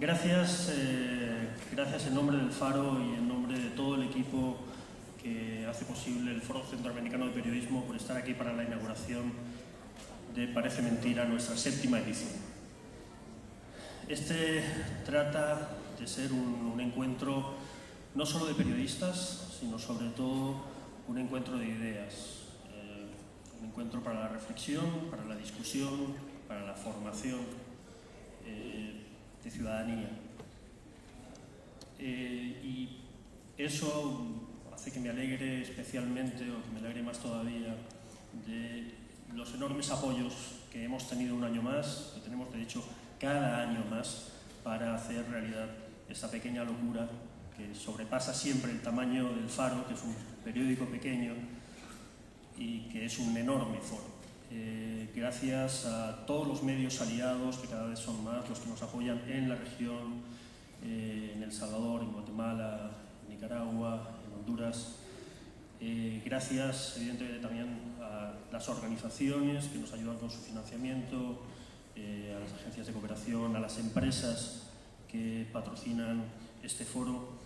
Gracias, eh, gracias en nombre del Faro y en nombre de todo el equipo que hace posible el Foro Centroamericano de Periodismo por estar aquí para la inauguración de Parece Mentira, nuestra séptima edición. Este trata de ser un, encuentro no solo de periodistas, sino sobre todo un encuentro de ideas, eh, un encuentro para la reflexión, para la discusión, para la formación eh, de ciudadanía. Eh, y eso hace que me alegre especialmente, o que me alegre más todavía, de los enormes apoyos que hemos tenido un año más, que tenemos de hecho cada año más, para hacer realidad esta pequeña locura que sobrepasa siempre el tamaño del Faro, que es un periódico pequeño y que es un enorme foro. Eh, gracias a todos los medios aliados, que cada vez son más los que nos apoyan en la región, eh, en El Salvador, en Guatemala, en Nicaragua, en Honduras. Eh, gracias, evidentemente, también a las organizaciones que nos ayudan con su financiamiento, eh, a las agencias de cooperación, a las empresas que patrocinan este foro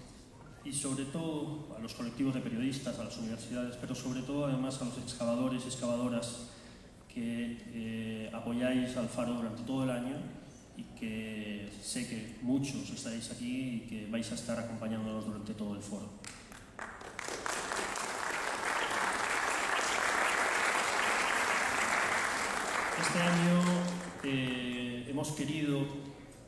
y sobre todo a los colectivos de periodistas, a las universidades, pero sobre todo además a los excavadores y excavadoras que eh, apoyáis al Faro durante todo el año y que sé que muchos estáis aquí y que vais a estar acompañándonos durante todo el foro. Este año eh, hemos querido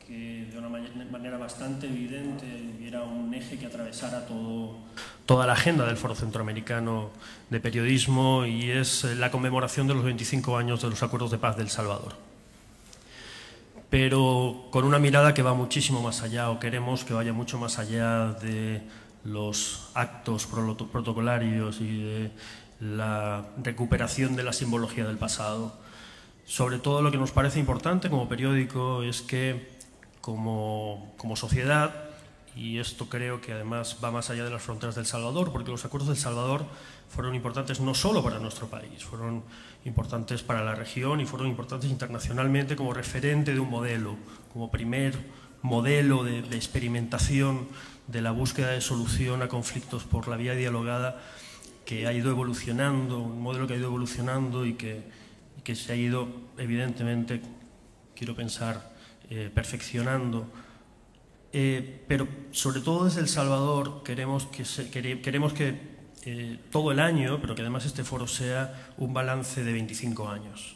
que de una manera bastante evidente hubiera un eje que atravesara todo, toda la agenda del Foro Centroamericano de Periodismo y es la conmemoración de los 25 años de los Acuerdos de Paz del Salvador. Pero con una mirada que va muchísimo más allá, o queremos que vaya mucho más allá de los actos protocolarios y de la recuperación de la simbología del pasado. Sobre todo lo que nos parece importante como periódico es que como, como, sociedad, y esto creo que además va más allá de las fronteras del Salvador, porque los acuerdos del Salvador fueron importantes no solo para nuestro país, fueron importantes para la región y fueron importantes internacionalmente como referente de un modelo, como primer modelo de, de experimentación de la búsqueda de solución a conflictos por la vía dialogada que ha ido evolucionando, un modelo que ha ido evolucionando y que, y que se ha ido, evidentemente, quiero pensar, eh, perfeccionando. Eh, pero sobre todo desde El Salvador queremos que, queremos que eh, todo el año, pero que además este foro sea un balance de 25 años,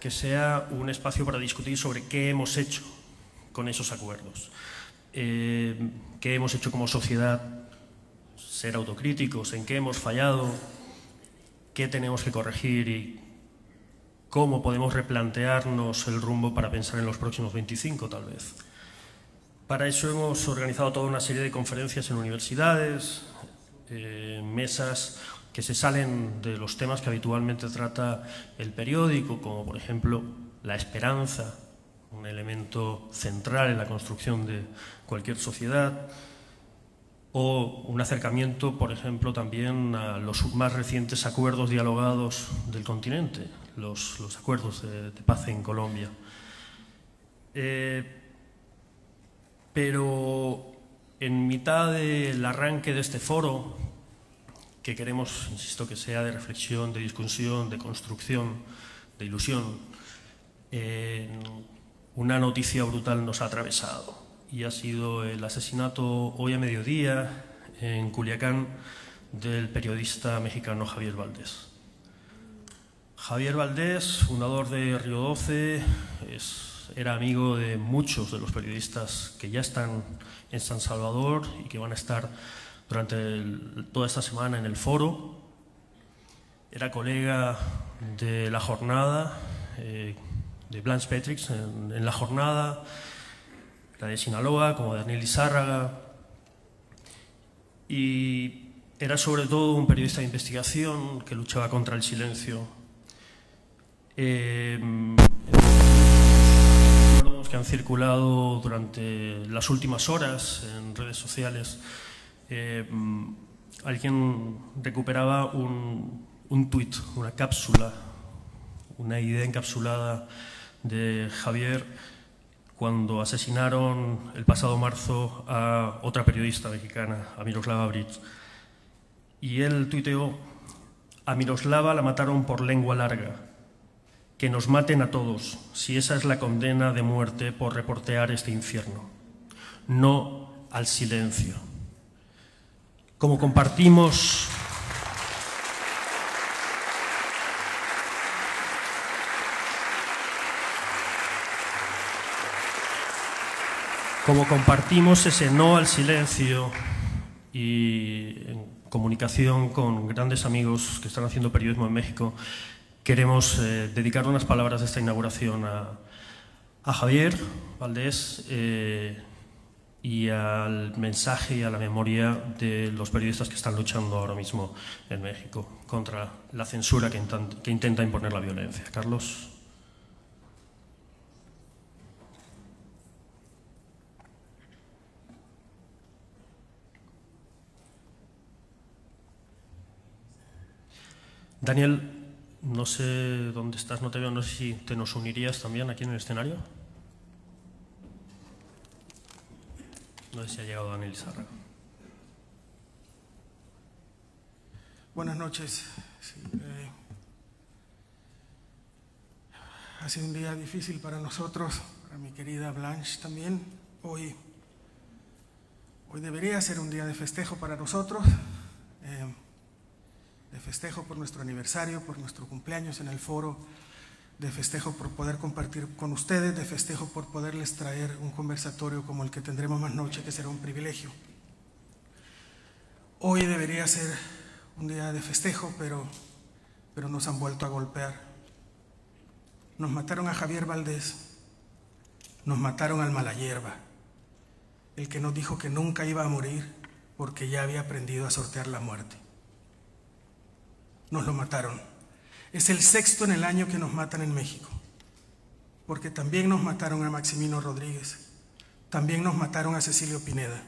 que sea un espacio para discutir sobre qué hemos hecho con esos acuerdos, qué hemos hecho como sociedad, ser autocríticos, en qué hemos fallado, qué tenemos que corregir y cómo podemos replantearnos el rumbo para pensar en los próximos 25, tal vez. Para eso hemos organizado toda una serie de conferencias en universidades, eh, mesas que se salen de los temas que habitualmente trata el periódico, como por ejemplo la esperanza, un elemento central en la construcción de cualquier sociedad, o un acercamiento, por ejemplo, también a los más recientes acuerdos dialogados del continente, los, acuerdos de, de, paz en Colombia. Eh, pero en mitad del arranque de este foro, que queremos, insisto, que sea de reflexión, de discusión, de construcción, de ilusión, eh, una noticia brutal nos ha atravesado y ha sido el asesinato hoy a mediodía en Culiacán del periodista mexicano Javier Valdés. Javier Valdés, fundador de Río 12, es, era amigo de muchos de los periodistas que ya están en San Salvador y que van a estar durante toda esta semana en el foro. Era colega de la jornada, eh, de Blanche Petrix en, la jornada la de Sinaloa, como Daniel Izárraga, y era sobre todo un periodista de investigación que luchaba contra el silencio. Eh, que han circulado durante las últimas horas en redes sociales, eh, alguien recuperaba un, un tuit, una cápsula, una idea encapsulada de Javier cuando asesinaron el pasado marzo a otra periodista mexicana, a Miroslava Bridge. Y él tuiteó, a Miroslava la mataron por lengua larga, que nos maten a todos, si esa es la condena de muerte por reportear este infierno. No al silencio. Como compartimos como compartimos ese no al silencio y en comunicación con grandes amigos que están haciendo periodismo en México, queremos eh, dedicar unas palabras de esta inauguración a, Javier Valdés eh, y al mensaje y a la memoria de los periodistas que están luchando ahora mismo en México contra la censura que, que intenta imponer la violencia. Carlos. Daniel, no sé dónde estás, no te veo, no sé si te nos unirías también aquí en el escenario. No sé si ha llegado Daniel Sarra. Buenas noches. Eh, ha sido un día difícil para nosotros, para mi querida Blanche también. Hoy, hoy debería ser un día de festejo para nosotros. Eh, de festejo por nuestro aniversario, por nuestro cumpleaños en el foro, de festejo por poder compartir con ustedes, de festejo por poderles traer un conversatorio como el que tendremos más noche, que será un privilegio. Hoy debería ser un día de festejo, pero, pero nos han vuelto a golpear. Nos mataron a Javier Valdés, nos mataron al Malayerba, el que nos dijo que nunca iba a morir porque ya había aprendido a sortear la muerte nos lo mataron. Es el sexto en el año que nos matan en México, porque también nos mataron a Maximino Rodríguez, también nos mataron a Cecilio Pineda,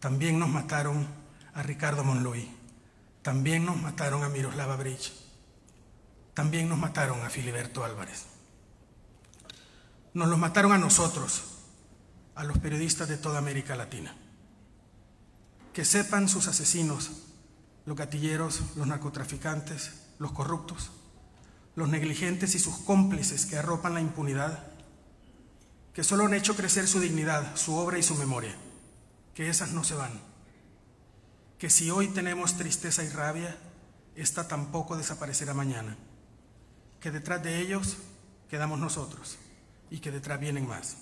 también nos mataron a Ricardo Monloy, también nos mataron a Miroslava Bridge, también nos mataron a Filiberto Álvarez. Nos los mataron a nosotros, a los periodistas de toda América Latina. Que sepan sus asesinos los gatilleros, los narcotraficantes, los corruptos, los negligentes y sus cómplices que arropan la impunidad, que solo han hecho crecer su dignidad, su obra y su memoria, que esas no se van, que si hoy tenemos tristeza y rabia, esta tampoco desaparecerá mañana, que detrás de ellos quedamos nosotros y que detrás vienen más.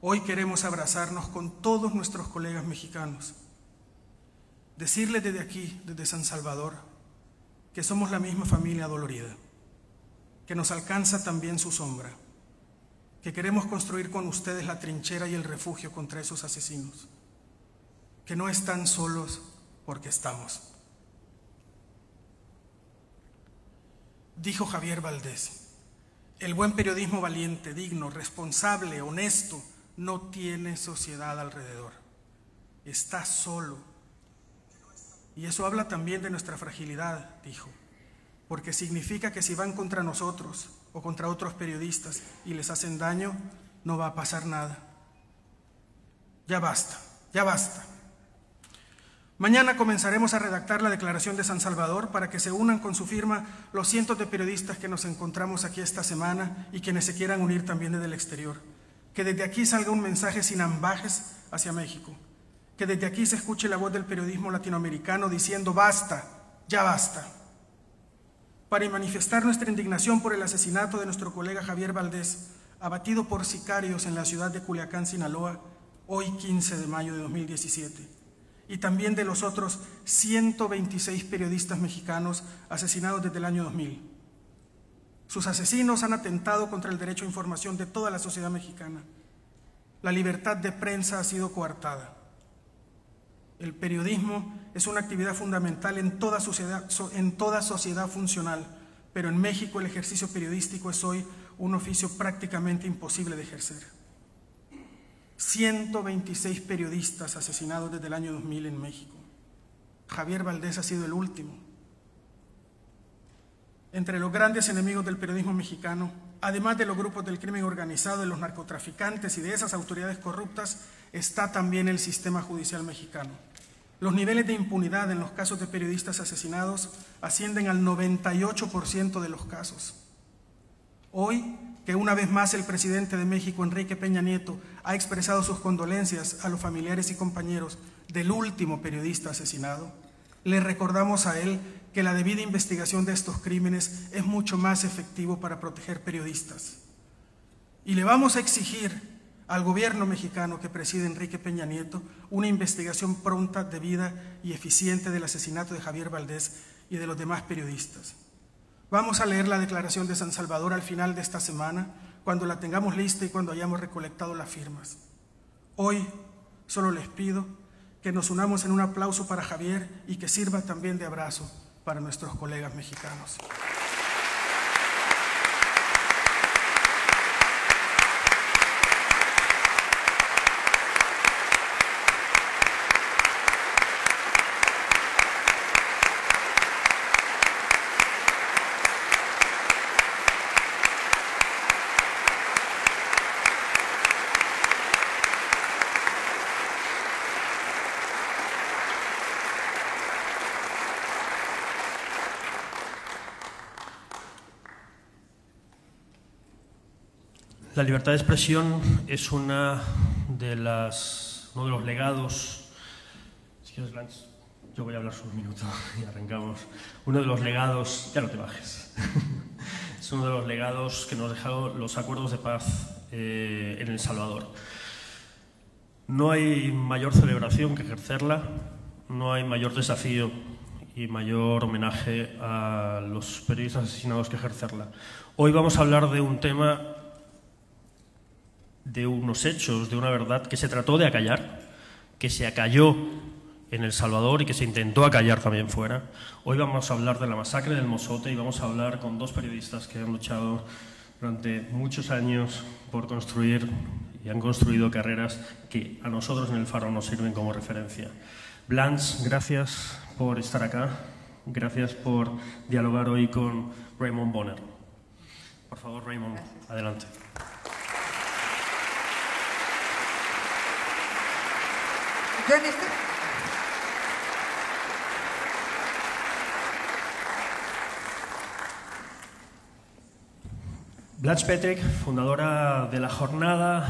Hoy queremos abrazarnos con todos nuestros colegas mexicanos, decirle desde aquí, desde San Salvador, que somos la misma familia dolorida, que nos alcanza también su sombra, que queremos construir con ustedes la trinchera y el refugio contra esos asesinos, que no están solos porque estamos. Dijo Javier Valdés, el buen periodismo valiente, digno, responsable, honesto, no tiene sociedad alrededor. Está solo y eso habla también de nuestra fragilidad, dijo, porque significa que si van contra nosotros o contra otros periodistas y les hacen daño, no va a pasar nada. Ya basta, ya basta. Mañana comenzaremos a redactar la Declaración de San Salvador para que se unan con su firma los cientos de periodistas que nos encontramos aquí esta semana y quienes se quieran unir también desde el exterior. Que desde aquí salga un mensaje sin ambajes hacia México que desde aquí se escuche la voz del periodismo latinoamericano diciendo basta, ya basta, para manifestar nuestra indignación por el asesinato de nuestro colega Javier Valdés, abatido por sicarios en la ciudad de Culiacán, Sinaloa, hoy 15 de mayo de 2017, y también de los otros 126 periodistas mexicanos asesinados desde el año 2000. Sus asesinos han atentado contra el derecho a información de toda la sociedad mexicana. La libertad de prensa ha sido coartada. El periodismo es una actividad fundamental en toda, sociedad, en toda sociedad funcional, pero en México el ejercicio periodístico es hoy un oficio prácticamente imposible de ejercer. 126 periodistas asesinados desde el año 2000 en México. Javier Valdés ha sido el último. entre los grandes enemigos del periodismo mexicano, además de los grupos del crimen organizado, de los narcotraficantes y de esas autoridades corruptas, está también el sistema judicial mexicano. Los niveles de impunidad en los casos de periodistas asesinados ascienden al 98% de los casos. Hoy, que una vez más el presidente de México, Enrique Peña Nieto, ha expresado sus condolencias a los familiares y compañeros del último periodista asesinado, le recordamos a él que la debida investigación de estos crímenes es mucho más efectivo para proteger periodistas. Y le vamos a exigir al gobierno mexicano que preside Enrique Peña Nieto una investigación pronta, debida y eficiente del asesinato de Javier Valdés y de los demás periodistas. Vamos a leer la declaración de San Salvador al final de esta semana, cuando la tengamos lista y cuando hayamos recolectado las firmas. Hoy solo les pido que nos unamos en un aplauso para Javier y que sirva también de abrazo para nuestros colegas mexicanos. La libertad de expresión es una de uno de los legados. yo voy a hablar solo un minuto y arrancamos. Uno de los legados, ya no te bajes. es uno de los legados que nos dejaron los acuerdos de paz eh, en El Salvador. No hay mayor celebración que ejercerla, no hay mayor desafío y mayor homenaje a los periodistas asesinados que ejercerla. Hoy vamos a hablar de un tema de unos hechos, de una verdad que se trató de acallar, que se acalló en El Salvador y que se intentó acallar también fuera. Hoy vamos a hablar de la masacre del Mozote y vamos a hablar con dos periodistas que han luchado durante muchos años por construir y han construido carreras que a nosotros en el Faro nos sirven como referencia. Blanche, gracias por estar acá. Gracias por dialogar hoy con Raymond Bonner. Por favor, Raymond, adelante. Blanche Petek, fundadora de La Jornada,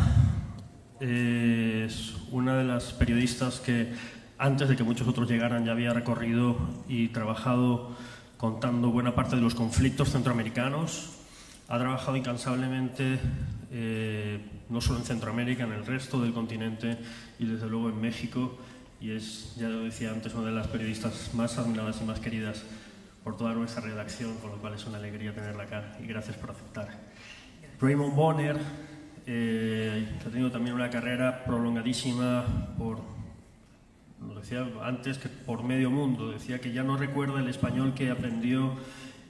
es una de las periodistas que antes de que muchos otros llegaran ya había recorrido y trabajado contando buena parte de los conflictos centroamericanos. Ha trabajado incansablemente eh, no solo en Centroamérica, en el resto del continente y desde luego en México. Y es, ya lo decía antes, una de las periodistas más admiradas y más queridas por toda nuestra redacción, con lo cual es una alegría tenerla acá y gracias por aceptar. Raymond Bonner, eh, ha tenido también una carrera prolongadísima por, lo decía antes, que por medio mundo. Decía que ya no recuerda el español que aprendió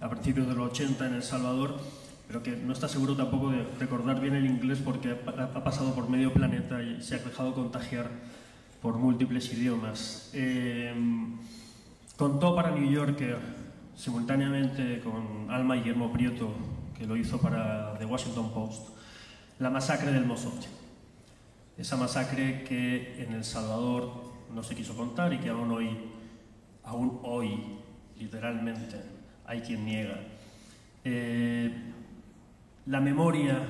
a principios de los 80 en El Salvador, pero que no está seguro tampoco de recordar bien el inglés porque ha pasado por medio planeta y se ha dejado contagiar por múltiples idiomas. Eh, contó para New Yorker simultáneamente con Alma Guillermo Prieto, que lo hizo para The Washington Post, la masacre del Mozote. Esa masacre que en El Salvador no se quiso contar y que aún hoy, aún hoy, literalmente, hay quien niega. Eh, la memoria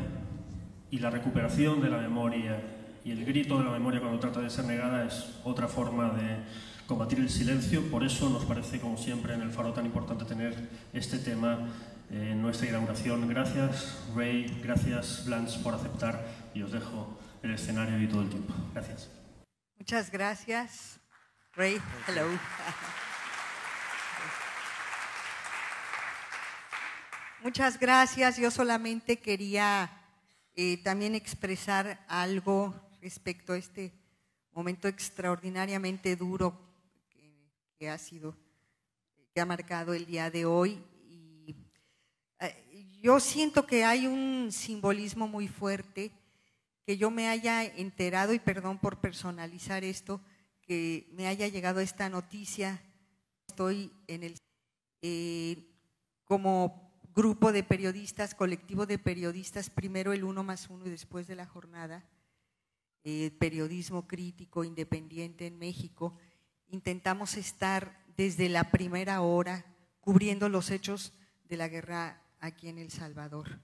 y la recuperación de la memoria y el grito de la memoria cuando trata de ser negada es otra forma de combatir el silencio. Por eso nos parece, como siempre, en el Faro tan importante tener este tema en nuestra inauguración. Gracias, Ray, gracias, Blanche, por aceptar y os dejo el escenario y todo el tiempo. Gracias. Muchas gracias, Ray. Hello. Muchas gracias. Yo solamente quería eh, también expresar algo respecto a este momento extraordinariamente duro que, ha sido, que ha marcado el día de hoy. Y, eh, yo siento que hay un simbolismo muy fuerte que yo me haya enterado, y perdón por personalizar esto, que me haya llegado esta noticia. Estoy en el. Eh, como grupo de periodistas, colectivo de periodistas, primero el uno más uno y después de la jornada, eh, periodismo crítico independiente en México, intentamos estar desde la primera hora cubriendo los hechos de la guerra aquí en El Salvador.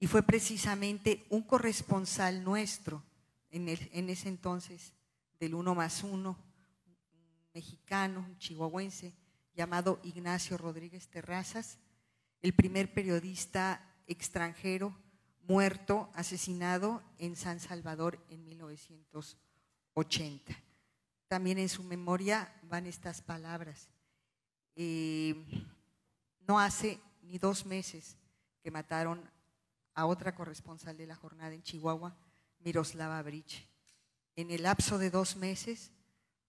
Y fue precisamente un corresponsal nuestro en, en ese entonces del uno más uno, un mexicano, un chihuahuense, llamado Ignacio Rodríguez Terrazas, el primer periodista extranjero muerto, asesinado en San Salvador en 1980. También en su memoria van estas palabras. Eh, no hace ni dos meses que mataron a otra corresponsal de la jornada en Chihuahua, Miroslava Brich. En el lapso de dos meses,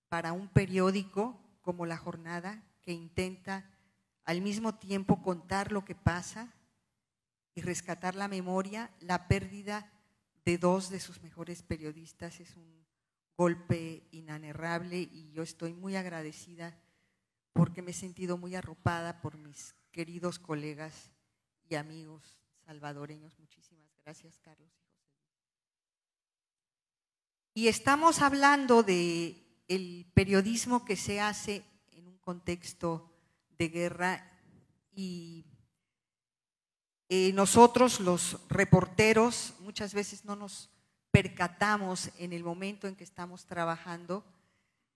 para un periódico como La Jornada, que intenta al mismo tiempo contar lo que pasa y rescatar la memoria, la pérdida de dos de sus mejores periodistas es un golpe inanerrable y yo estoy muy agradecida porque me he sentido muy arropada por mis queridos colegas y amigos salvadoreños. Muchísimas gracias, Carlos y José. Y estamos hablando de el periodismo que se hace contexto de guerra y eh, nosotros los reporteros muchas veces no nos percatamos en el momento en que estamos trabajando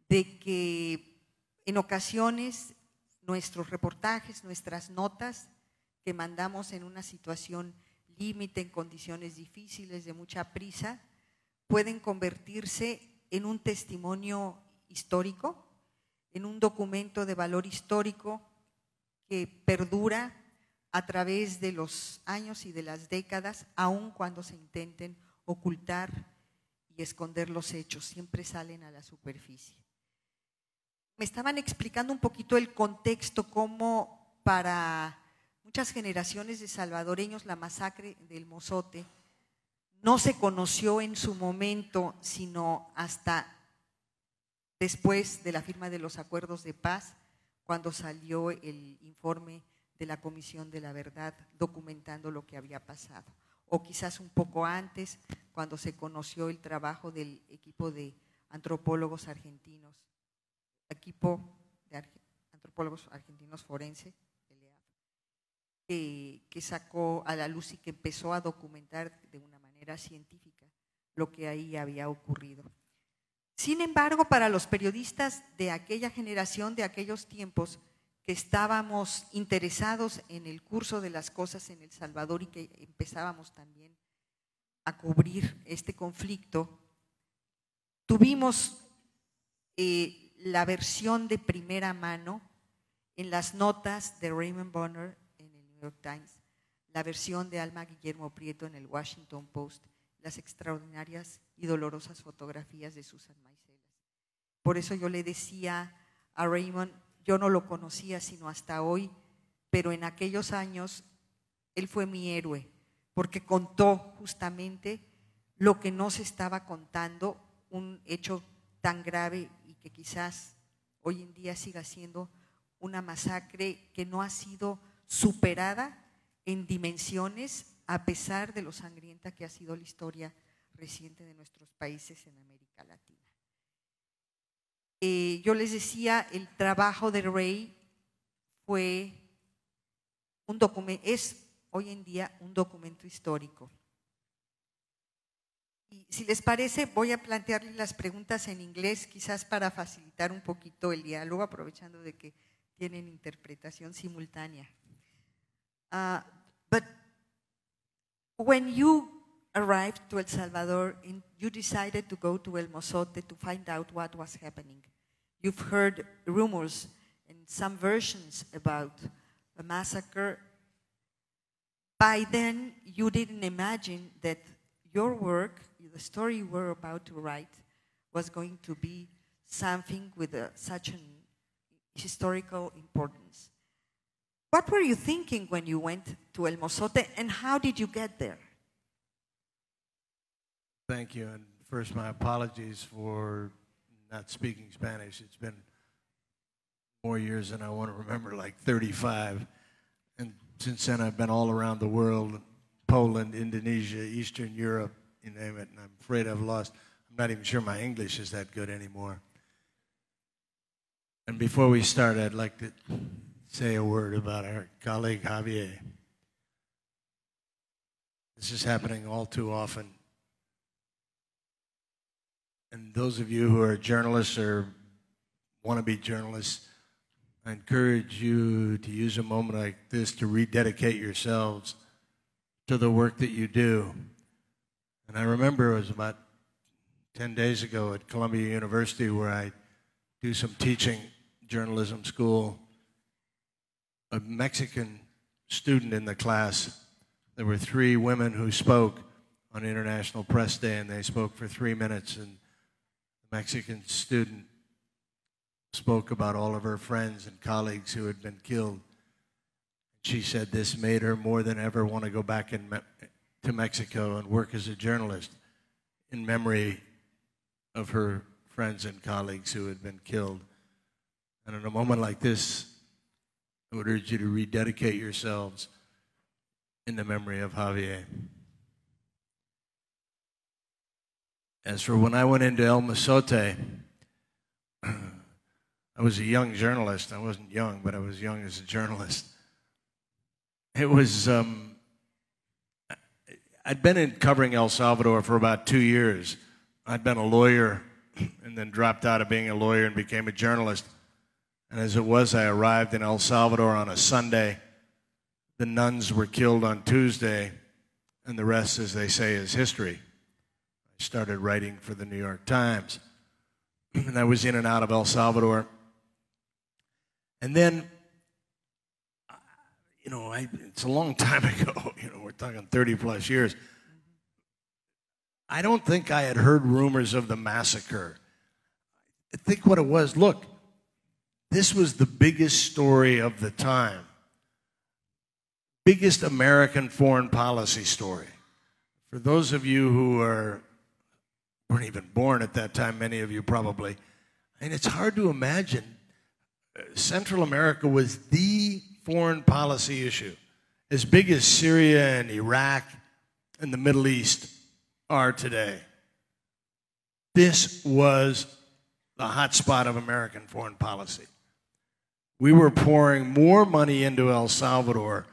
de que en ocasiones nuestros reportajes, nuestras notas que mandamos en una situación límite, en condiciones difíciles, de mucha prisa, pueden convertirse en un testimonio histórico en un documento de valor histórico que perdura a través de los años y de las décadas, aun cuando se intenten ocultar y esconder los hechos, siempre salen a la superficie. Me estaban explicando un poquito el contexto, cómo para muchas generaciones de salvadoreños la masacre del Mozote no se conoció en su momento, sino hasta después de la firma de los acuerdos de paz, cuando salió el informe de la Comisión de la Verdad documentando lo que había pasado. O quizás un poco antes, cuando se conoció el trabajo del equipo de antropólogos argentinos, equipo de antropólogos argentinos forense, que, que sacó a la luz y que empezó a documentar de una manera científica lo que ahí había ocurrido. Sin embargo, para los periodistas de aquella generación, de aquellos tiempos, que estábamos interesados en el curso de las cosas en El Salvador y que empezábamos también a cubrir este conflicto, tuvimos eh, la versión de primera mano en las notas de Raymond Bonner en el New York Times, la versión de Alma Guillermo Prieto en el Washington Post, las extraordinarias y dolorosas fotografías de Susan por eso yo le decía a Raymond, yo no lo conocía sino hasta hoy, pero en aquellos años él fue mi héroe, porque contó justamente lo que no se estaba contando, un hecho tan grave y que quizás hoy en día siga siendo una masacre que no ha sido superada en dimensiones a pesar de lo sangrienta que ha sido la historia reciente de nuestros países en América Latina. Eh, yo les decía, el trabajo de Rey fue un documento, es hoy en día un documento histórico. Si les parece, voy a plantearles las preguntas en inglés, quizás para facilitar un poquito el diálogo, aprovechando de que tienen interpretación simultánea. Uh, but when you arrived to El Salvador and you decided to go to El Mozote to find out what was happening, You've heard rumors and some versions about a massacre. By then, you didn't imagine that your work, the story you were about to write, was going to be something with a, such an historical importance. What were you thinking when you went to El Mozote, and how did you get there? Thank you. And first, my apologies for not speaking Spanish. It's been more years than I want to remember, like 35. And since then, I've been all around the world Poland, Indonesia, Eastern Europe, you name it. And I'm afraid I've lost. I'm not even sure my English is that good anymore. And before we start, I'd like to say a word about our colleague Javier. This is happening all too often. And those of you who are journalists or want to be journalists, I encourage you to use a moment like this to rededicate yourselves to the work that you do. And I remember it was about 10 days ago at Columbia University where I do some teaching journalism school. A Mexican student in the class, there were three women who spoke on International Press Day, and they spoke for three minutes. And Mexican student spoke about all of her friends and colleagues who had been killed. She said this made her more than ever want to go back in, to Mexico and work as a journalist in memory of her friends and colleagues who had been killed. And in a moment like this, I would urge you to rededicate yourselves in the memory of Javier. As for when I went into El Mozote, I was a young journalist. I wasn't young, but I was young as a journalist. It was, um, I'd been in covering El Salvador for about two years. I'd been a lawyer and then dropped out of being a lawyer and became a journalist. And as it was, I arrived in El Salvador on a Sunday. The nuns were killed on Tuesday, and the rest, as they say, is history. Started writing for the New York Times, and I was in and out of El Salvador and then, you know, I, it's a long time ago. You know, we're talking 30 plus years. I don't think I had heard rumors of the massacre. I think what it was look, this was the biggest story of the time, biggest American foreign policy story. For those of you who are, weren't even born at that time, many of you probably, and it's hard to imagine uh, Central America was the foreign policy issue, as big as Syria and Iraq and the Middle East are today. This was the hotspot of American foreign policy. We were pouring more money into El Salvador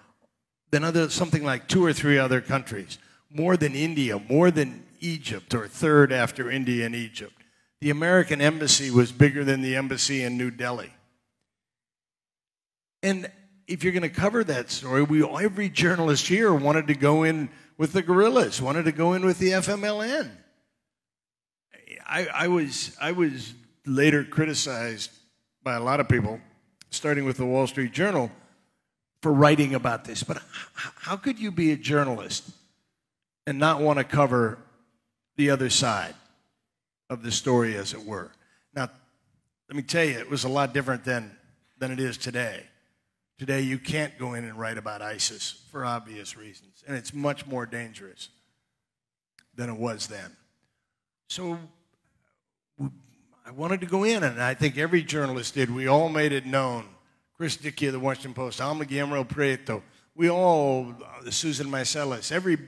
than other, something like two or three other countries, more than India, more than Egypt, or third after India and Egypt. The American embassy was bigger than the embassy in New Delhi. And if you're going to cover that story, we every journalist here wanted to go in with the guerrillas, wanted to go in with the FMLN. I, I was I was later criticized by a lot of people, starting with the Wall Street Journal, for writing about this. But how could you be a journalist and not want to cover the other side of the story, as it were? Now, let me tell you, it was a lot different than, than it is today. Today, you can't go in and write about ISIS for obvious reasons, and it's much more dangerous than it was then. So I wanted to go in, and I think every journalist did. We all made it known. Chris Dickey of the Washington Post, Alma Guillermoprieto, we all, uh, Susan Meiselas, every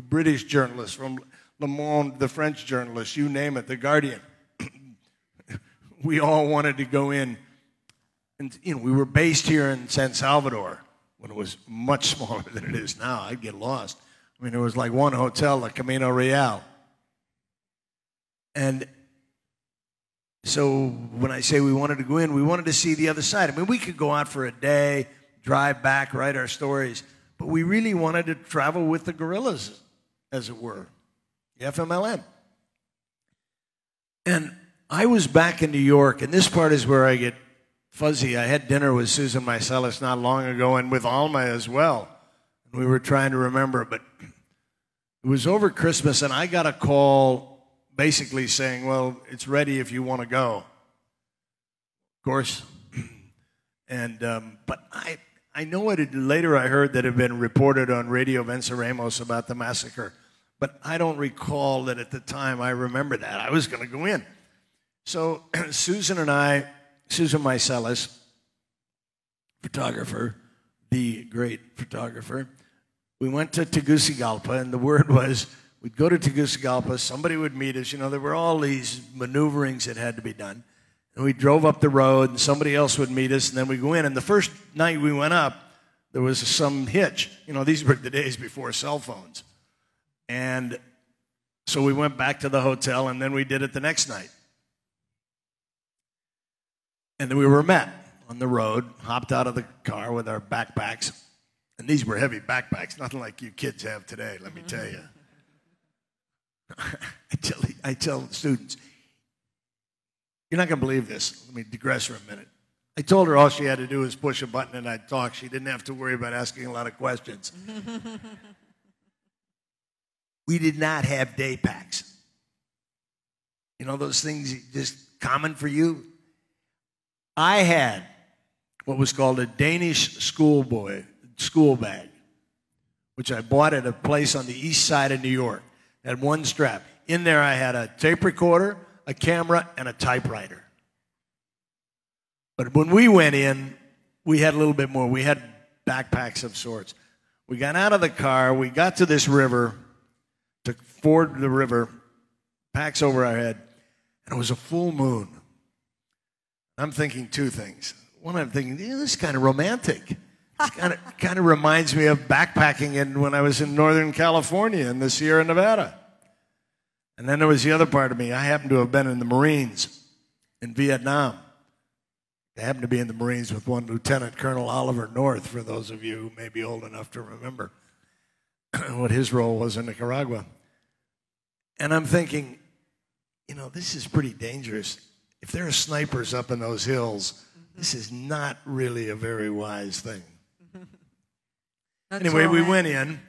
British journalist from Le Monde, the French journalist, you name it, The Guardian. we all wanted to go in and you know, we were based here in San Salvador when it was much smaller than it is now. I'd get lost. I mean, there was like one hotel, the Camino Real. And so when I say we wanted to go in, we wanted to see the other side. I mean, we could go out for a day, drive back, write our stories, but we really wanted to travel with the guerrillas, as it were, FMLN. And I was back in New York, and this part is where I get fuzzy. I had dinner with Susan Meiselas not long ago and with Alma as well. And We were trying to remember, but it was over Christmas, and I got a call basically saying, Well, it's ready if you want to go. Of course. and, um, but I, I know it had, later I heard that it had been reported on Radio Venceremos about the massacre, but I don't recall that at the time I remember that. I was going to go in. So Susan and I Susan Meiselas, photographer, the great photographer. We went to Tegucigalpa, and the word was we'd go to Tegucigalpa, somebody would meet us. You know, there were all these maneuverings that had to be done. And we drove up the road, and somebody else would meet us, and then we go in. And the first night we went up, there was some hitch. You know, these were the days before cell phones. And so we went back to the hotel, and then we did it the next night. And then we were met on the road, hopped out of the car with our backpacks. And these were heavy backpacks, nothing like you kids have today, let me mm-hmm. tell you. I tell, I tell students, you're not going to believe this. Let me digress for a minute. I told her all she had to do was push a button and I'd talk. She didn't have to worry about asking a lot of questions. we did not have day packs. You know, those things just common for you? I had what was called a Danish schoolboy school bag, which I bought at a place on the east side of New York. It had one strap. In there, I had a tape recorder, a camera, and a typewriter. But when we went in, we had a little bit more. We had backpacks of sorts. We got out of the car, we got to this river, ford the river, packs over our head, and it was a full moon. I'm thinking two things. One, I'm thinking, yeah, this is kind of romantic. It kind of, kind of reminds me of backpacking in, when I was in Northern California in the Sierra Nevada. And then there was the other part of me. I happened to have been in the Marines in Vietnam. I happened to be in the Marines with one Lieutenant Colonel Oliver North, for those of you who may be old enough to remember what his role was in Nicaragua. And I'm thinking, you know, this is pretty dangerous. If there are snipers up in those hills, this is not really a very wise thing. anyway, we went in,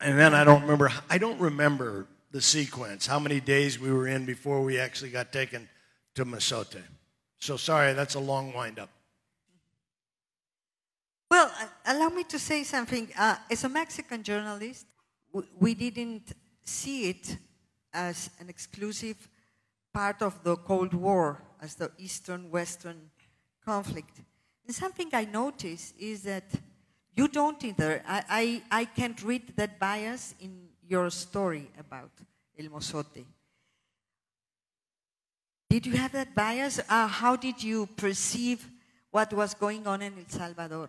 and then I don't remember. I don't remember the sequence. How many days we were in before we actually got taken to Mozote? So sorry, that's a long windup. Well, allow me to say something. Uh, as a Mexican journalist, we didn't see it as an exclusive part of the Cold War, as the Eastern-Western conflict. And something I notice is that you don't either. I, I, I can't read that bias in your story about El Mozote. Did you have that bias? Uh, how did you perceive what was going on in El Salvador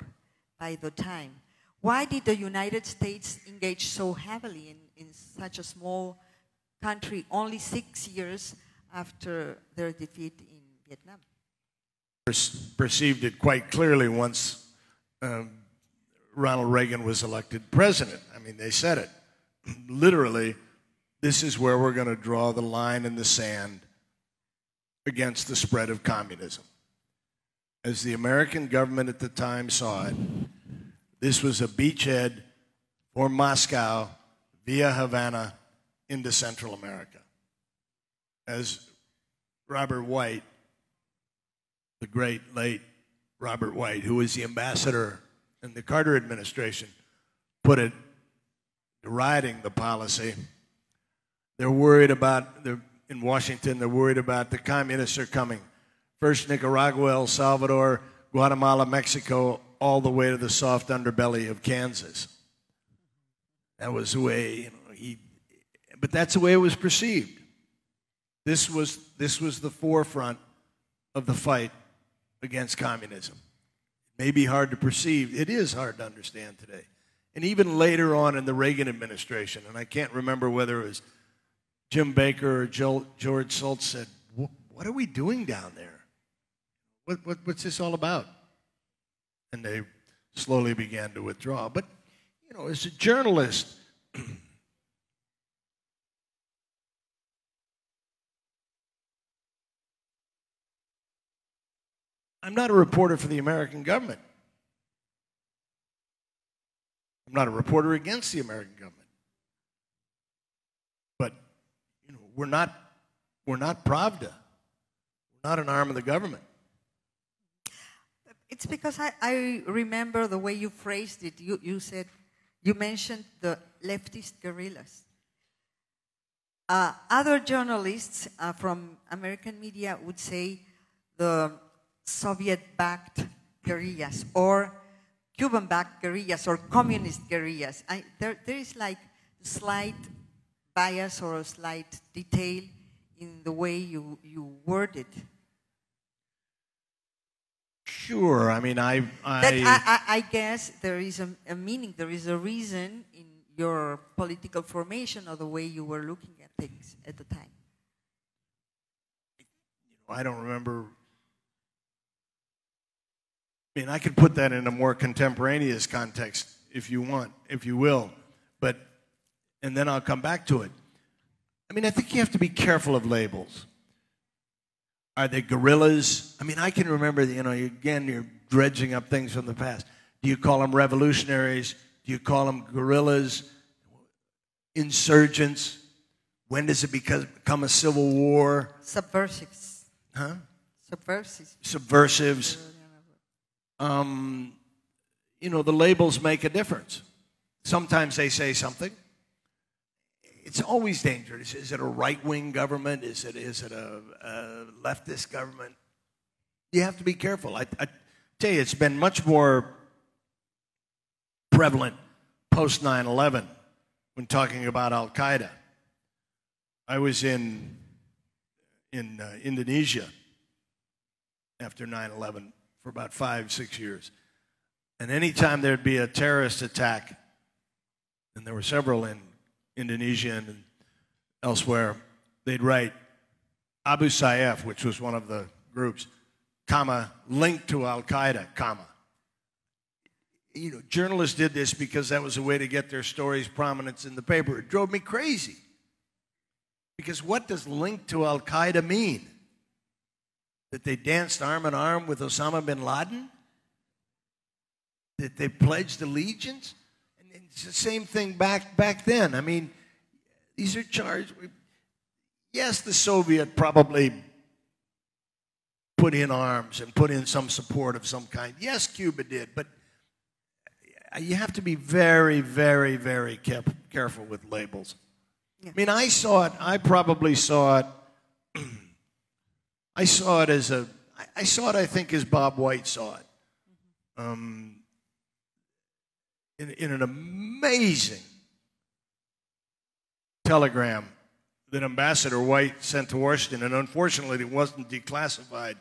by the time? Why did the United States engage so heavily in, in such a small country only six years after their defeat in Vietnam? perceived it quite clearly once um, Ronald Reagan was elected president. I mean, they said it. Literally, this is where we're going to draw the line in the sand against the spread of communism. As the American government at the time saw it, this was a beachhead for Moscow via Havana into Central America. As Robert White the great late Robert White, who was the ambassador in the Carter administration, put it, deriding the policy. They're worried about, they're, in Washington, they're worried about the communists are coming. First Nicaragua, El Salvador, Guatemala, Mexico, all the way to the soft underbelly of Kansas. That was the way, you know, he, but that's the way it was perceived. This was, this was the forefront of the fight against communism. It may be hard to perceive, it is hard to understand today. And even later on in the Reagan administration, and I can't remember whether it was Jim Baker or George Shultz said, What are we doing down there? What, what, what's this all about? And they slowly began to withdraw. But, you know, as a journalist, I'm not a reporter for the American government. I'm not a reporter against the American government. But you know, we're not we're not Pravda. We're not an arm of the government. It's because I, I remember the way you phrased it. You, you said, you mentioned the leftist guerrillas. Uh, other journalists uh, from American media would say the Soviet backed guerrillas or Cuban-backed guerrillas or communist guerrillas. I, there, there is like slight bias or a slight detail in the way you, you word it. Sure. I mean, I, I, I, I guess there is a, a meaning, there is a reason in your political formation or the way you were looking at things at the time. I don't remember. I mean, I could put that in a more contemporaneous context if you want, if you will, but, and then I'll come back to it. I mean, I think you have to be careful of labels. Are they guerrillas? I mean, I can remember, you know, again, you're dredging up things from the past. Do you call them revolutionaries? Do you call them guerrillas? Insurgents? When does it become, become a civil war? Subversives. Huh? Subversives. Subversives. Um, you know, the labels make a difference. Sometimes they say something. It's always dangerous. Is it a right wing government? Is it, is it a, a leftist government? You have to be careful. I, I tell you, it's been much more prevalent post 9 11 when talking about Al Qaeda. I was in, in uh, Indonesia after 9 11 for about five, six years. And anytime there'd be a terrorist attack, and there were several in Indonesia and elsewhere, they'd write Abu Sayyaf, which was one of the groups, comma, linked to Al Qaeda, comma. You know, journalists did this because that was a way to get their stories prominence in the paper. It drove me crazy. Because what does linked to Al Qaeda mean? That they danced arm in arm with Osama bin Laden? That they pledged allegiance? And it's the same thing back, back then. I mean, these are charged. with. Yes, the Soviet probably put in arms and put in some support of some kind. Yes, Cuba did, but you have to be very, very, very caref- careful with labels. I mean, I saw it, I probably saw it, I saw it as a, I- saw it, I think, as Bob White saw it. Um, in, in an amazing telegram that Ambassador White sent to Washington, and unfortunately, it wasn't declassified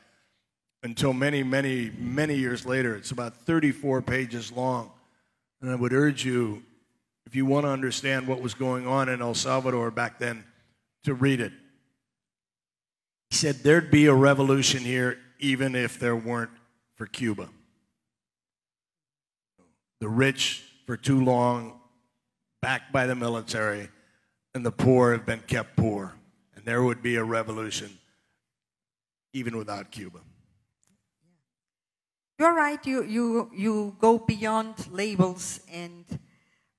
until many, many, many years later. It's about 34 pages long. And I would urge you, if you want to understand what was going on in El Salvador back then, to read it. He said there'd be a revolution here even if there weren't for Cuba. The rich, for too long, backed by the military, and the poor have been kept poor. And there would be a revolution even without Cuba. You're right. You you you go beyond labels and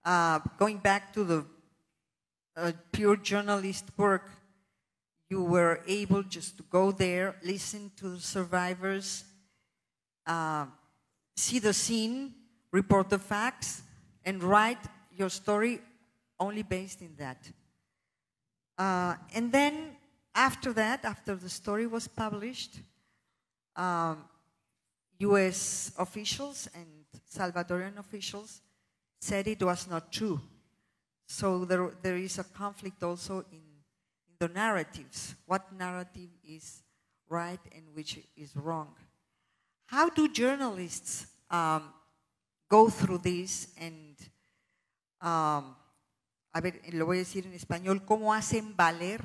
uh, going back to the uh, pure journalist work. You were able just to go there, listen to the survivors, uh, see the scene, report the facts, and write your story only based in that. Uh, and then after that, after the story was published, um, US officials and Salvadorian officials said it was not true. So there, there is a conflict also in the narratives. What narrative is right and which is wrong? How do journalists um, go through this and, um, a ver, lo voy a decir en español, cómo hacen valer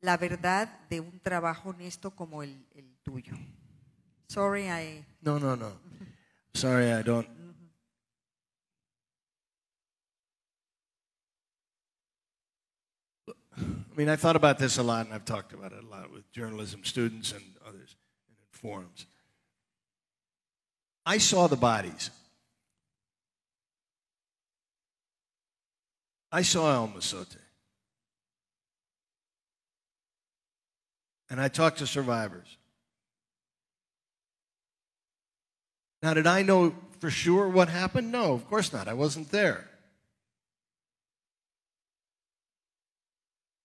la verdad de un trabajo honesto como el, el tuyo? Sorry, I. No, no, no. Sorry, I don't. I mean, I thought about this a lot, and I've talked about it a lot with journalism students and others in forums. I saw the bodies. I saw El Mozote. And I talked to survivors. Now, did I know for sure what happened? No, of course not. I wasn't there.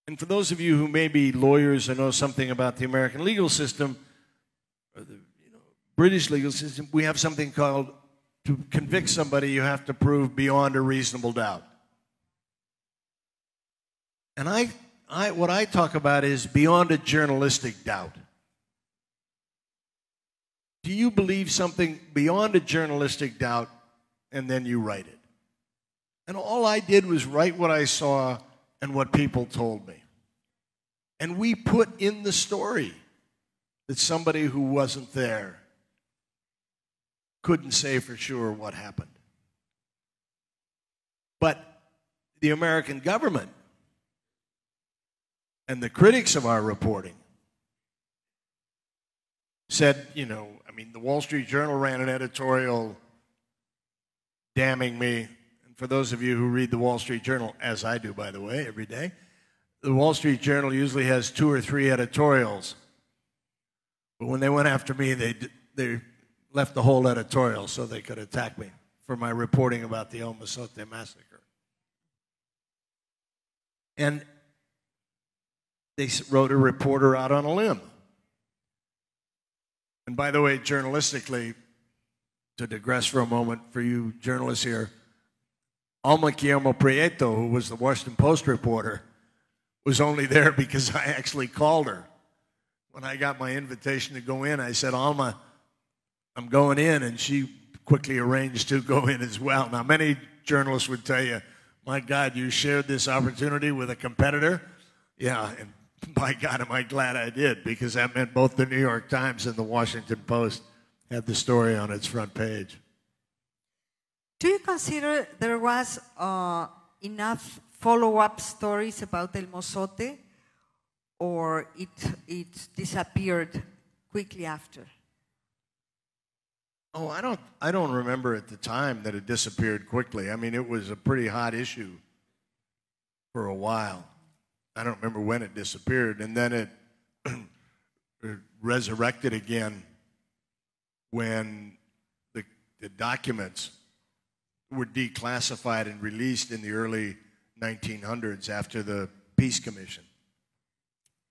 And for those of you who may be lawyers or know something about the American legal system, or the you know, British legal system, we have something called to convict somebody, you have to prove beyond a reasonable doubt. And I, I, what I talk about is beyond a journalistic doubt. Do you believe something beyond a journalistic doubt and then you write it? And all I did was write what I saw and what people told me. And we put in the story that somebody who wasn't there couldn't say for sure what happened. But the American government and the critics of our reporting said, you know, I mean, the Wall Street Journal ran an editorial damning me. And for those of you who read the Wall Street Journal, as I do, by the way, every day, the Wall Street Journal usually has two or three editorials. But when they went after me, they, they left the whole editorial so they could attack me for my reporting about the El Mozote massacre. And they wrote a reporter out on a limb. And by the way, journalistically, to digress for a moment for you journalists here, Alma Guillermoprieto, who was the Washington Post reporter, was only there because I actually called her. When I got my invitation to go in, I said, Alma, I'm going in, and she quickly arranged to go in as well. Now, many journalists would tell you, my God, you shared this opportunity with a competitor. Yeah, and by God, am I glad I did, because that meant both the New York Times and the Washington Post had the story on its front page. Do you consider there was uh, enough follow-up stories about El Mozote, or it, it disappeared quickly after? Oh, I don't, I don't remember at the time that it disappeared quickly. I mean, it was a pretty hot issue for a while. I don't remember when it disappeared, and then it, it resurrected again when the, the documents were declassified and released in the early 1900s after the Peace Commission.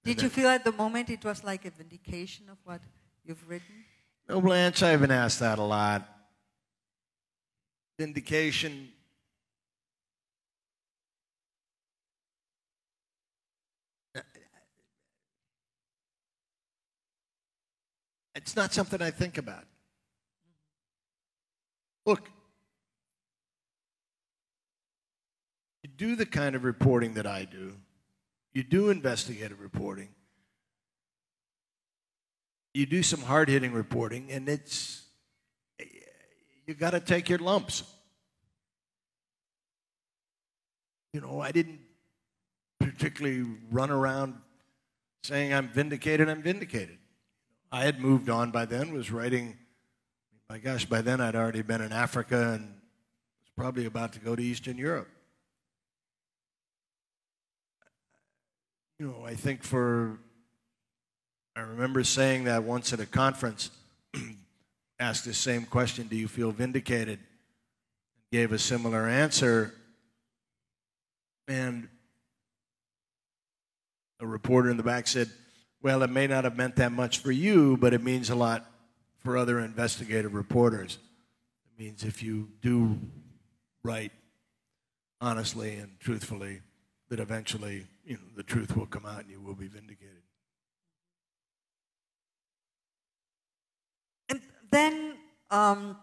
Did you feel at the moment it was like a vindication of what you've written? No, Blanche, I've been asked that a lot. Vindication. It's not something I think about. Look, do the kind of reporting that I do, you do investigative reporting, you do some hard hitting reporting, and it's, you got to take your lumps. You know, I didn't particularly run around saying I'm vindicated, I'm vindicated. I had moved on by then, was writing my gosh, by then I'd already been in Africa and was probably about to go to Eastern Europe. You know, I think for, I remember saying that once at a conference, asked the same question Do you feel vindicated? Gave a similar answer. And a reporter in the back said, Well, it may not have meant that much for you, but it means a lot for other investigative reporters. It means if you do write honestly and truthfully, that eventually you know, the truth will come out and you will be vindicated. And then, um,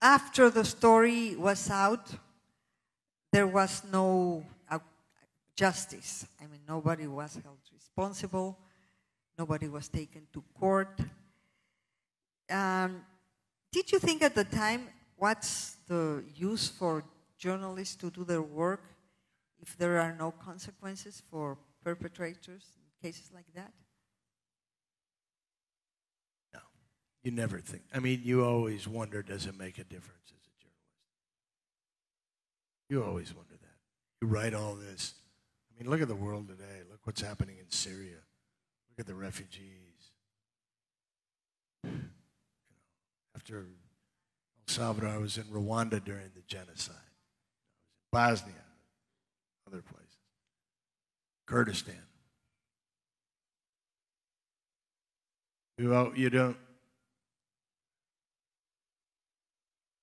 after the story was out, there was no uh, justice. I mean, nobody was held responsible, nobody was taken to court. Um, did you think at the time what's the use for journalists to do their work if there are no consequences for perpetrators in cases like that? No, you never think. I mean, you always wonder does it make a difference as a journalist? You always wonder that. You write all this. I mean, look at the world today. Look what's happening in Syria. Look at the refugees. You know, after El Salvador, I was in Rwanda during the genocide. I was in Bosnia, other places, Kurdistan. You, you don't.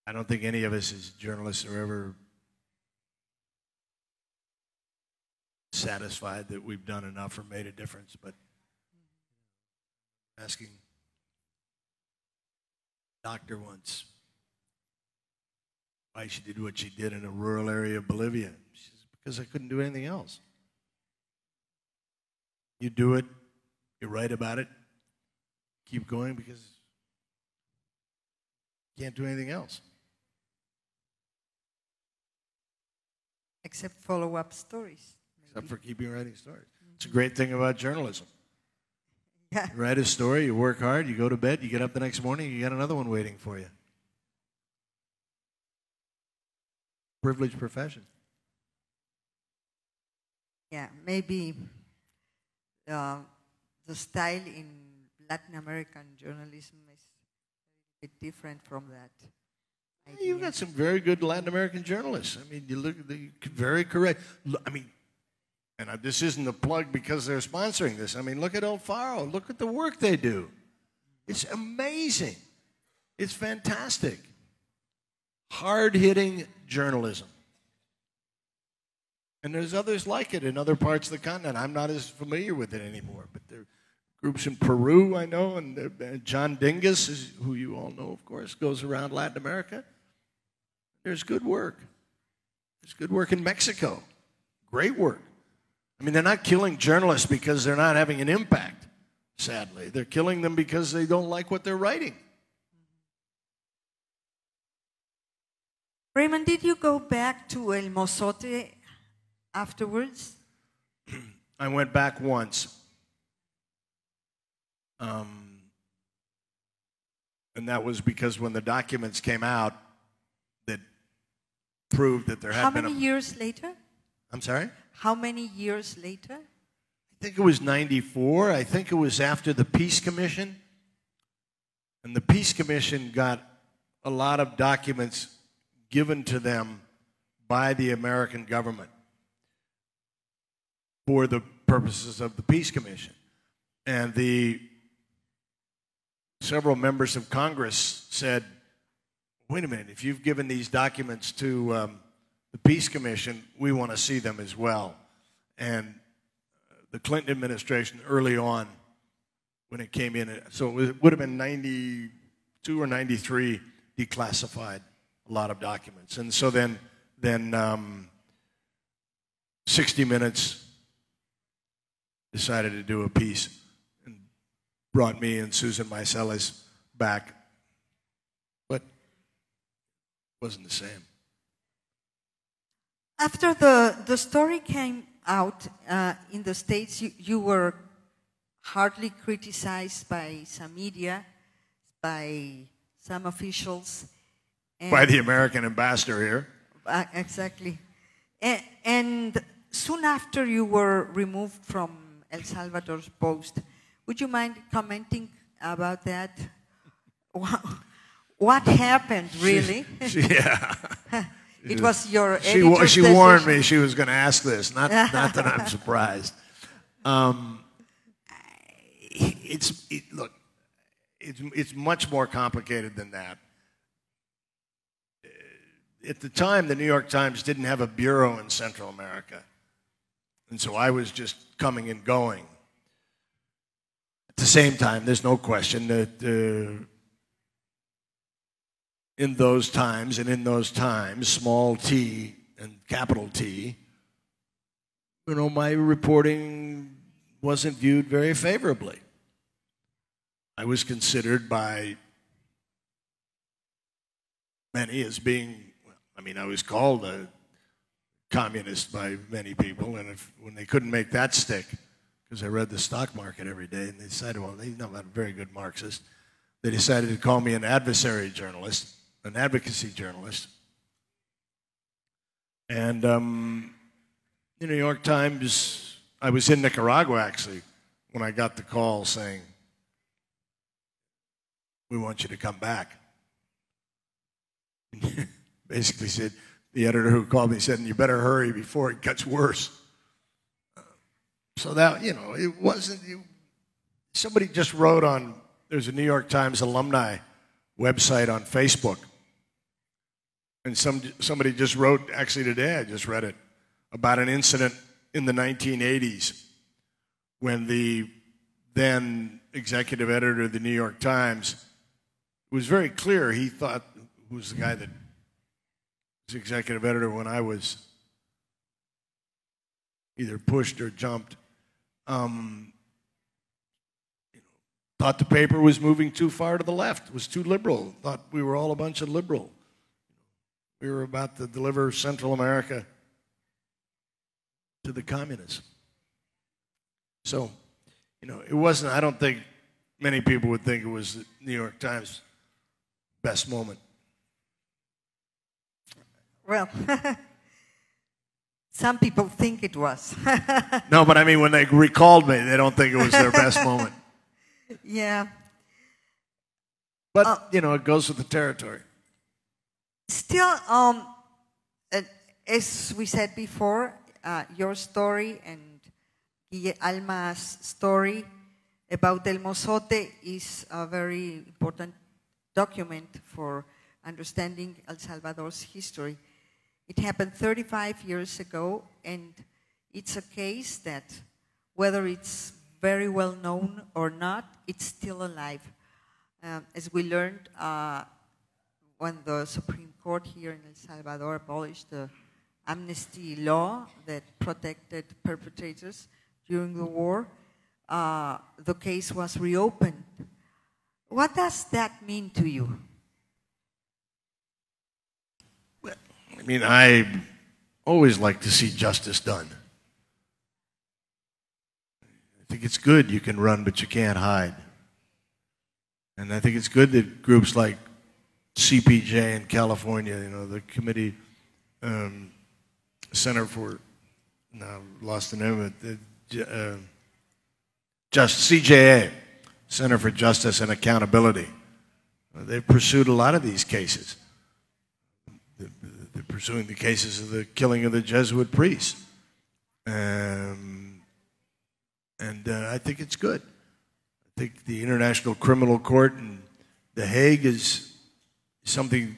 I don't think any of us as journalists are ever satisfied that we've done enough or made a difference, but asking doctor once why she did what she did in a rural area of Bolivia. Because I couldn't do anything else. You do it, you write about it, keep going because you can't do anything else. Except follow up stories. Except for keeping writing stories. It's a great thing about journalism. Yeah. You write a story, you work hard, you go to bed, you get up the next morning, you got another one waiting for you. Privileged profession. Yeah, maybe uh, the style in Latin American journalism is a bit different from that. You've got some very good Latin American journalists. I mean, you look at the very correct. I mean, and I, this isn't a plug because they're sponsoring this. I mean, look at El Faro. Look at the work they do. It's amazing. It's fantastic. Hard hitting journalism. And there's others like it in other parts of the continent. I'm not as familiar with it anymore, but there are groups in Peru, I know, and uh, John Dinges, is, who you all know, of course, goes around Latin America. There's good work. There's good work in Mexico. Great work. I mean, they're not killing journalists because they're not having an impact, sadly. They're killing them because they don't like what they're writing. Raymond, did you go back to El Mozote afterwards? I went back once. Um, and that was because when the documents came out that proved that there had How been many a. years later? I'm sorry? How many years later? I think it was 94. I think it was after the Peace Commission. And the Peace Commission got a lot of documents given to them by the American government for the purposes of the Peace Commission. And the several members of Congress said, wait a minute, if you've given these documents to um, the Peace Commission, we want to see them as well. And the Clinton administration early on, when it came in, so it, would have been 92 or 93, declassified a lot of documents. And so then, then um, 60 Minutes decided to do a piece and brought me and Susan Meiselas back. But it wasn't the same. After the, the story came out uh, in the States, you, you were hardly criticized by some media, by some officials. And, By the American ambassador here. Uh, exactly. And, and soon after you were removed from El Salvador's post, would you mind commenting about that? What, happened, really? She, yeah. it was your She, she warned me she was going to ask this. Not, not that I'm surprised. Um, it's it, look, it's it's much more complicated than that. At the time, the New York Times didn't have a bureau in Central America, and so I was just coming and going. At the same time, there's no question that. Uh, in those times and in those times, small t and capital T, you know, my reporting wasn't viewed very favorably. I was considered by many as being, I mean, I was called a communist by many people, and if, when they couldn't make that stick, because I read the stock market every day, and they decided, well, they're not a very good Marxist, they decided to call me an adversary journalist an advocacy journalist. And um, the New York Times, I was in Nicaragua actually when I got the call saying, We want you to come back. Basically, said, the editor who called me said, You better hurry before it gets worse. So that, you know, it wasn't, somebody just wrote on, there's a New York Times alumni website on Facebook And some, somebody just wrote, actually today, I just read it, about an incident in the 1980s when the then executive editor of the New York Times was very clear. He thought, who was the guy that was executive editor when I was either pushed or jumped, um, thought the paper was moving too far to the left, was too liberal, thought we were all a bunch of liberal. We were about to deliver Central America to the communists. So, you know, it wasn't, I don't think many people would think it was the New York Times' best moment. Well, some people think it was. No, but I mean, when they recalled me, they don't think it was their best moment. yeah. But, you know, it goes with the territory. Still, um, uh, as we said before, uh, your story and Guille Alma's story about El Mozote is a very important document for understanding El Salvador's history. It happened 35 years ago, and it's a case that, whether it's very well known or not, it's still alive. Um, as we learned uh, when the Supreme Court here in El Salvador abolished the amnesty law that protected perpetrators during the war, uh, the case was reopened. What does that mean to you? I mean, I always like to see justice done. I think it's good you can run, but you can't hide. And I think it's good that groups like CPJ in California, you know, the Committee um, Center for, now lost the name of it, the, uh, just CJA, Center for Justice and Accountability. They've pursued a lot of these cases. Pursuing the cases of the killing of the Jesuit priests. Um, and uh, I think it's good. I think the International Criminal Court in The Hague is something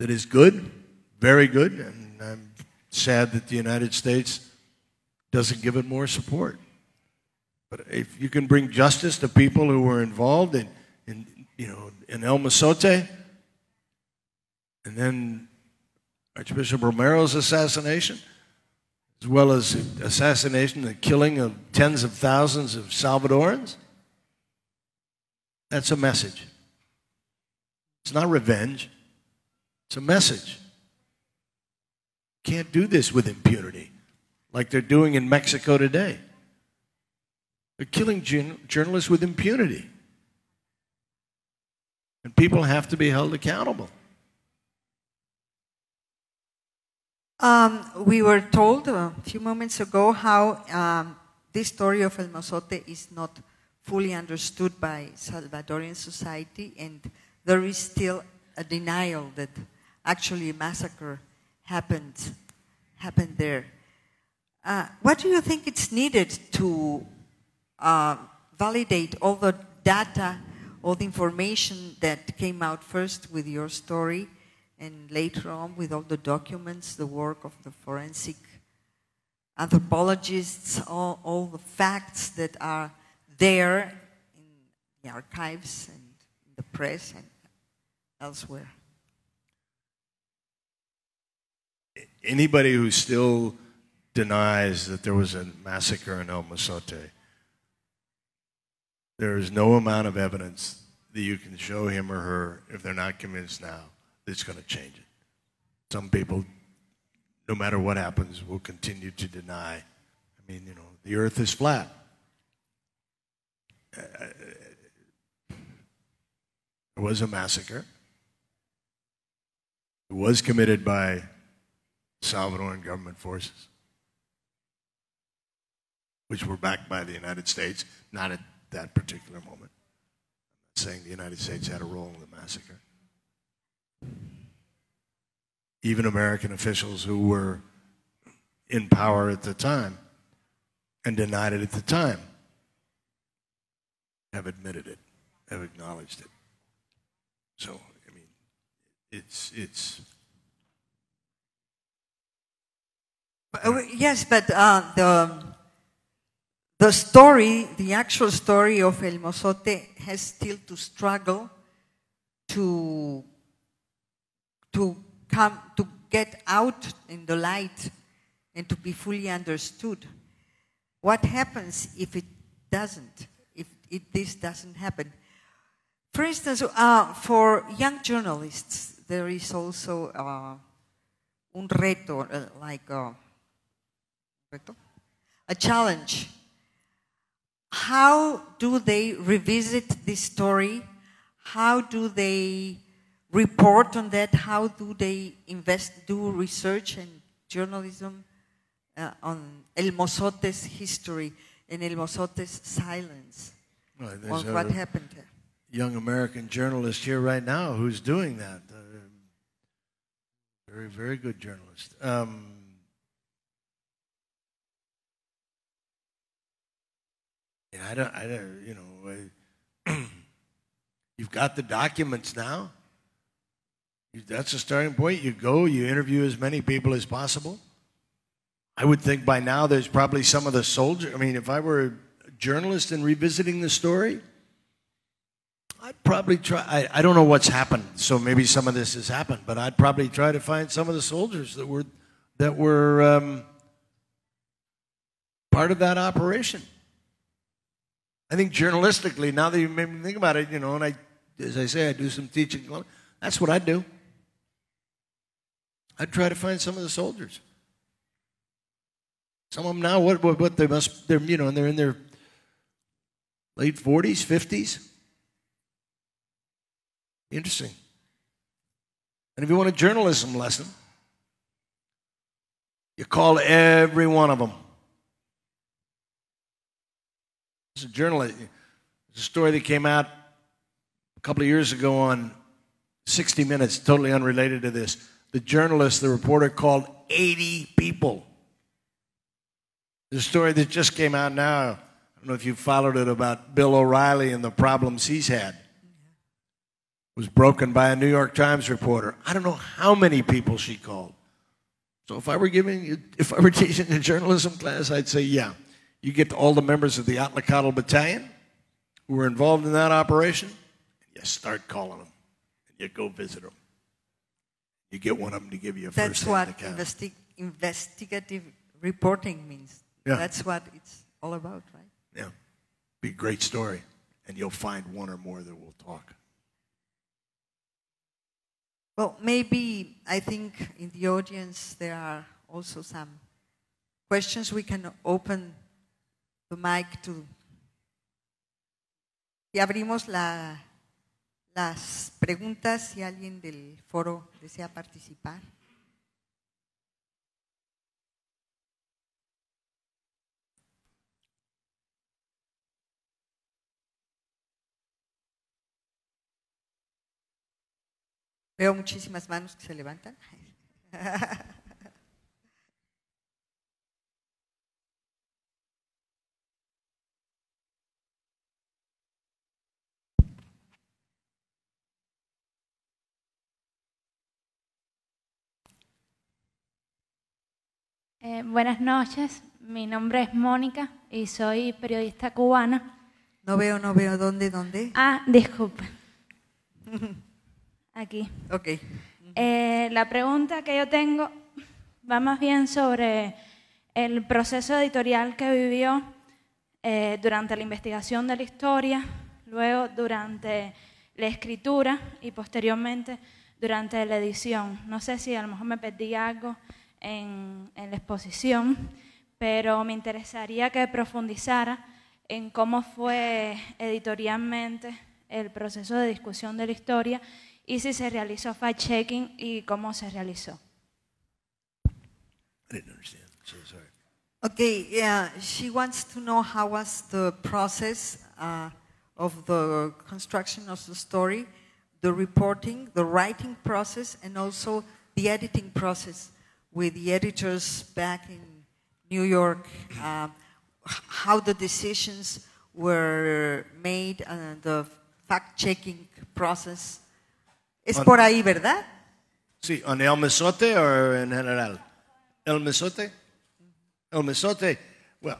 that is good, very good, and I'm sad that the United States doesn't give it more support. But if you can bring justice to people who were involved in, in you know, in El Mozote, and then Archbishop Romero's assassination, as well as assassination, the killing of tens of thousands of Salvadorans, that's a message. It's not revenge, it's a message. Can't do this with impunity like they're doing in Mexico today. They're killing journalists with impunity. And people have to be held accountable. Um, we were told a few moments ago how um, this story of El Mozote is not fully understood by Salvadorian society, and there is still a denial that actually a massacre happened, happened there. Uh, what do you think it's needed to uh, validate all the data, all the information that came out first with your story? And later on with all the documents, the work of the forensic anthropologists, all, all the facts that are there in the archives and the press and elsewhere. Anybody who still denies that there was a massacre in El Mozote, there is no amount of evidence that you can show him or her if they're not convinced now that's going to change it. Some people, no matter what happens, will continue to deny. I mean, you know, the earth is flat. Uh, there was a massacre. It was committed by Salvadoran government forces, which were backed by the United States, not at that particular moment. I'm not saying the United States had a role in the massacre even American officials who were in power at the time and denied it at the time have admitted it, have acknowledged it. So, I mean, it's, it's uh, Yes, but uh, the, the story, the actual story of El Mozote has still to struggle to to come to get out in the light and to be fully understood. What happens if it doesn't? If this doesn't happen? For instance, uh, for young journalists, there is also uh, un reto, uh, like a, reto? a challenge. How do they revisit this story? How do they report on that? How do they invest, do research and journalism uh, on El Mozote's history and El Mozote's silence Well, on a what happened there? young American journalist here right now who's doing that. Uh, very, very good journalist. Um, yeah, I don't, I don't, you know, I, you've got the documents now. That's a starting point. You go, you interview as many people as possible. I would think by now there's probably some of the soldiers. I mean, if I were a journalist and revisiting the story, I'd probably try. I, I don't know what's happened, so maybe some of this has happened, but I'd probably try to find some of the soldiers that were that were um, part of that operation. I think journalistically, now that you made me think about it, you know, and I, as I say, I do some teaching. That's what I do. I'd try to find some of the soldiers. Some of them now, what, what, what they must, they're, you know, and they're in their late 40s, 50s. Interesting. And if you want a journalism lesson, you call every one of them. It's a journalist. It's a story that came out a couple of years ago on 60 Minutes, totally unrelated to this. The journalist, the reporter, called 80 people. The story that just came out now, I don't know if you followed it about Bill O'Reilly and the problems he's had was broken by a New York Times reporter. I don't know how many people she called. So if I were giving, if I were teaching a journalism class, I'd say, yeah, you get all the members of the Atlacatl Battalion who were involved in that operation, and you start calling them, and you go visit them. You get one of them to give you a That's first what investi- investigative reporting means. Yeah. That's what it's all about, right? yeah, be a great story, and you'll find one or more that will talk. Well, maybe I think in the audience there are also some questions. We can open the mic to. Y abrimos la, las preguntas si alguien del foro desea participar. Veo muchísimas manos que se levantan. Eh, buenas noches, mi nombre es Mónica y soy periodista cubana. No veo, no veo. ¿Dónde, dónde? Ah, disculpe. Aquí. Ok. Eh, la pregunta que yo tengo va más bien sobre el proceso editorial que vivió eh, durante la investigación de la historia, luego durante la escritura y posteriormente durante la edición. No sé si a lo mejor me perdí algo en, en la exposición, pero me interesaría que profundizara en cómo fue editorialmente el proceso de discusión de la historia y si se realizó fact-checking y cómo se realizó. I didn't understand. So sorry. Okay, yeah, she wants to know how was the process uh, of the construction of the story, the reporting, the writing process, and also the editing process with the editors back in New York, uh, how the decisions were made, and the fact-checking process. Es On- por ahí, ¿verdad? Sí, on El Mesote or en general? El Mesote? El Misote, well,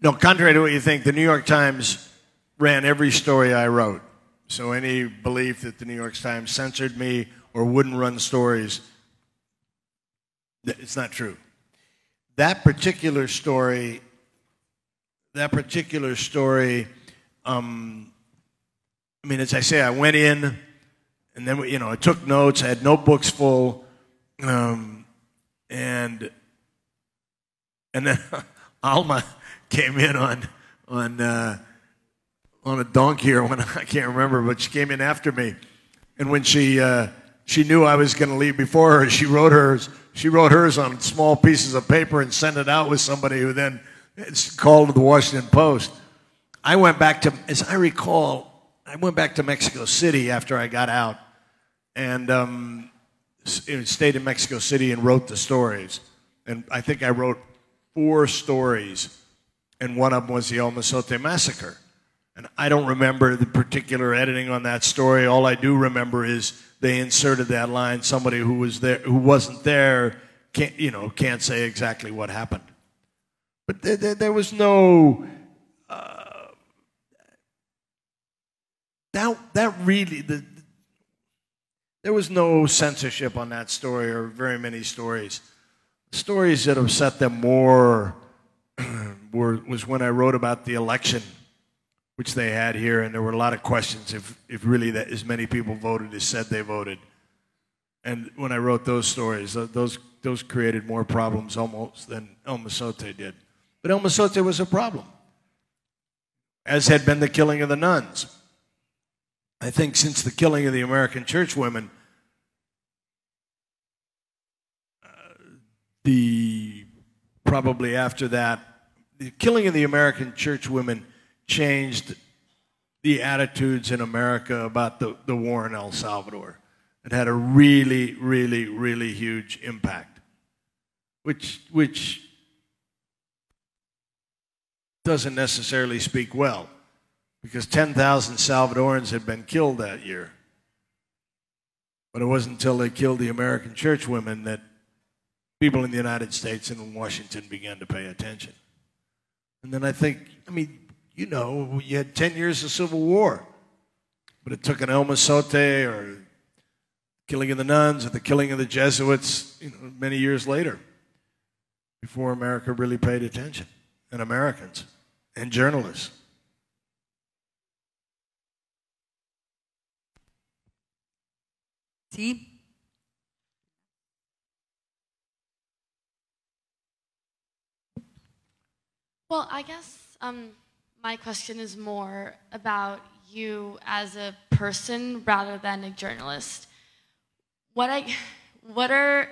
no, contrary to what you think, the New York Times ran every story I wrote. So any belief that the New York Times censored me or wouldn't run stories, it's not true. That particular story, that particular story, um, I mean, as I say, I went in and then, you know, I took notes, I had notebooks full, um, and and then Alma came in on on uh, on a donkey or when I can't remember, but she came in after me, and when she uh, she knew I was going to leave before her, she wrote hers. She wrote hers on small pieces of paper and sent it out with somebody who then called the Washington Post. I went back to, as I recall, I went back to Mexico City after I got out, and um, stayed in Mexico City and wrote the stories. And I think I wrote four stories, and one of them was the El Mozote massacre. And I don't remember the particular editing on that story. All I do remember is they inserted that line. Somebody who was there, who wasn't there, can't you know, can't say exactly what happened. But there, there, there was no. Uh, that that really the, there was no censorship on that story or very many stories. Stories that upset them more were, was when I wrote about the election, which they had here, and there were a lot of questions if, if really that, as many people voted as said they voted. And when I wrote those stories, those, those created more problems almost than El Mozote did. But El Mozote was a problem, as had been the killing of the nuns. I think since the killing of the American church women, uh, the probably after that, the killing of the American church women changed the attitudes in America about the, the war in El Salvador. It had a really, really, really huge impact, which, which doesn't necessarily speak well because 10,000 Salvadorans had been killed that year. But it wasn't until they killed the American church women that people in the United States and in Washington began to pay attention. And then I think, I mean, you know, you had 10 years of civil war, but it took an El Mozote or killing of the nuns or the killing of the Jesuits, you know, many years later before America really paid attention, and Americans and journalists. ¿Sí? Well, I guess um, my question is more about you as a person rather than a journalist. What I, what are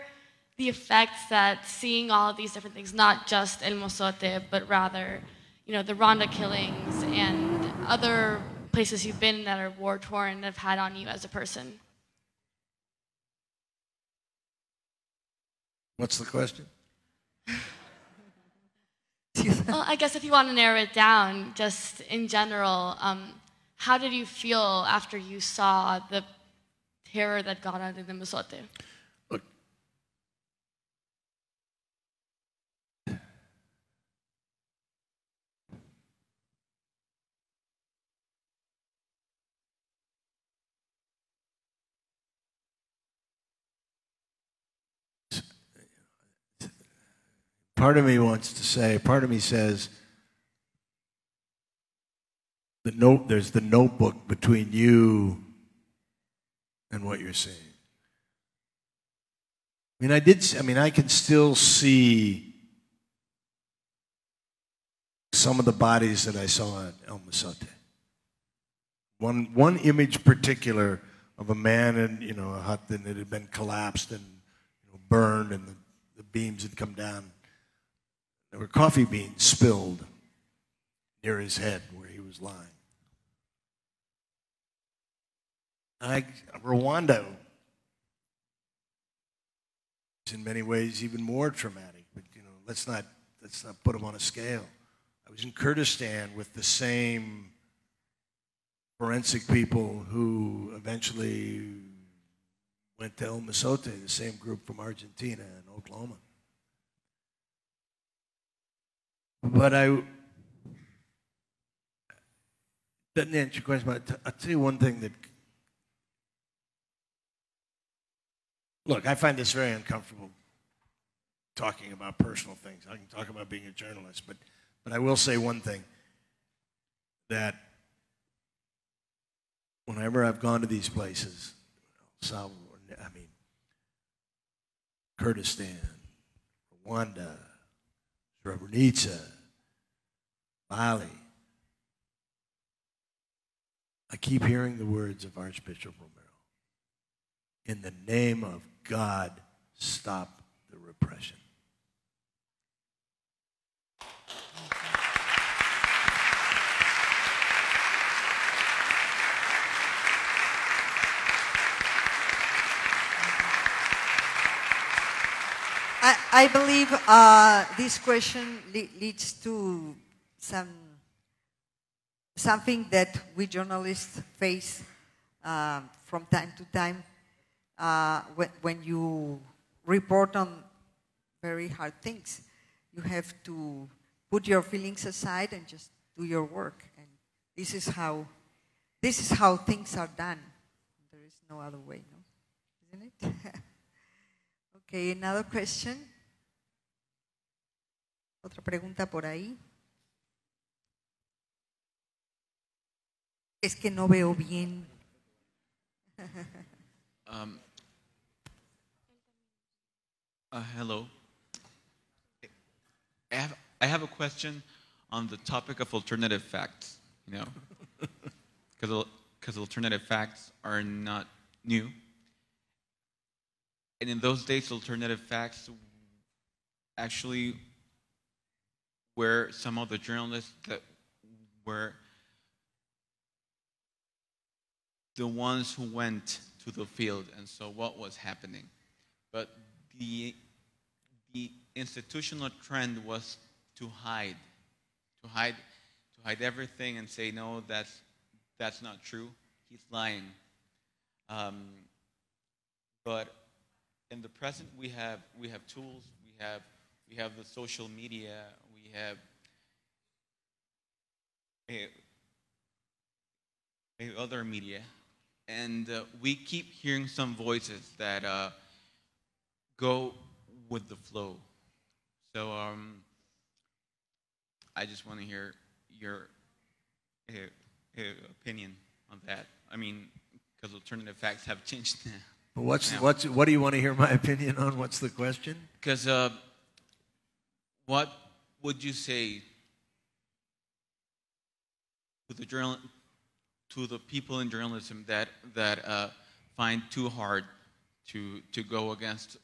the effects that seeing all of these different things, not just El Mozote, but rather, you know, the Rwanda killings and other places you've been that are war torn have had on you as a person? What's the question? well, I guess if you want to narrow it down, just in general, um, how did you feel after you saw the terror that got out of the Mozote? Look, part of me wants to say, part of me says, the note, there's the notebook between you and what you're seeing. I mean, I did, I mean, I can still see some of the bodies that I saw at El Mozote. One, one image particular of a man in, you know, a hut that had been collapsed and you know, burned and the, the beams had come down. There were coffee beans spilled near his head where he was lying. I, Rwanda is in many ways even more traumatic, but you know, let's not let's not put them on a scale. I was in Kurdistan with the same forensic people who eventually Went to El Mozote, the same group from Argentina and Oklahoma. But I doesn't answer your question. But I'll tell you one thing that. Look, I find this very uncomfortable talking about personal things. I can talk about being a journalist, but, but I will say one thing that whenever I've gone to these places, Salvador, I mean, Kurdistan, Rwanda, Srebrenica, Mali, I keep hearing the words of Archbishop Romero. In the name of God, stop the repression. I, I believe uh, this question le- leads to some something that we journalists face uh, from time to time uh, when, when you report on very hard things. You have to put your feelings aside and just do your work. And this is how this is how things are done. There is no other way, no? Isn't it? okay, another question. Otra pregunta por ahí. Es que no veo bien. Um, uh, hello. I have, I have a question on the topic of alternative facts, you know, because alternative facts are not new. And in those days, alternative facts actually were some of the journalists that were the ones who went to the field and saw what was happening. But the, the institutional trend was to hide, to hide, to hide everything and say, no, that's, that's not true. He's lying. Um, but in the present, we have, we have tools, we have, we have the social media, we have a, a other media and uh, we keep hearing some voices that uh, go with the flow. So um, I just want to hear your uh, opinion on that. I mean, because alternative facts have changed now. What's, what's, what do you want to hear my opinion on? What's the question? Because uh, what would you say to the journal, to the people in journalism that that uh, find too hard to to go against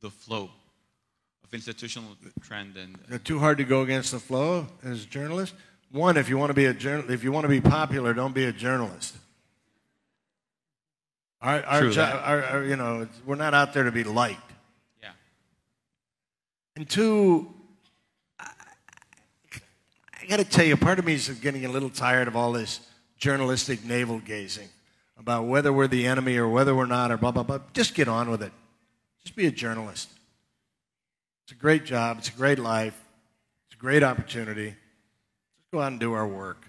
the flow of institutional trend and too hard to go against the flow as a journalist? One, if you want to be a journal, if you want to be popular, don't be a journalist. Our, our, True jo- our, our, you know, we're not out there to be liked. yeah And two, I, I got to tell you, part of me is getting a little tired of all this journalistic navel gazing about whether we're the enemy or whether we're not or blah, blah, blah. Just get on with it. Just be a journalist. It's a great job. It's a great life. It's a great opportunity. Just go out and do our work.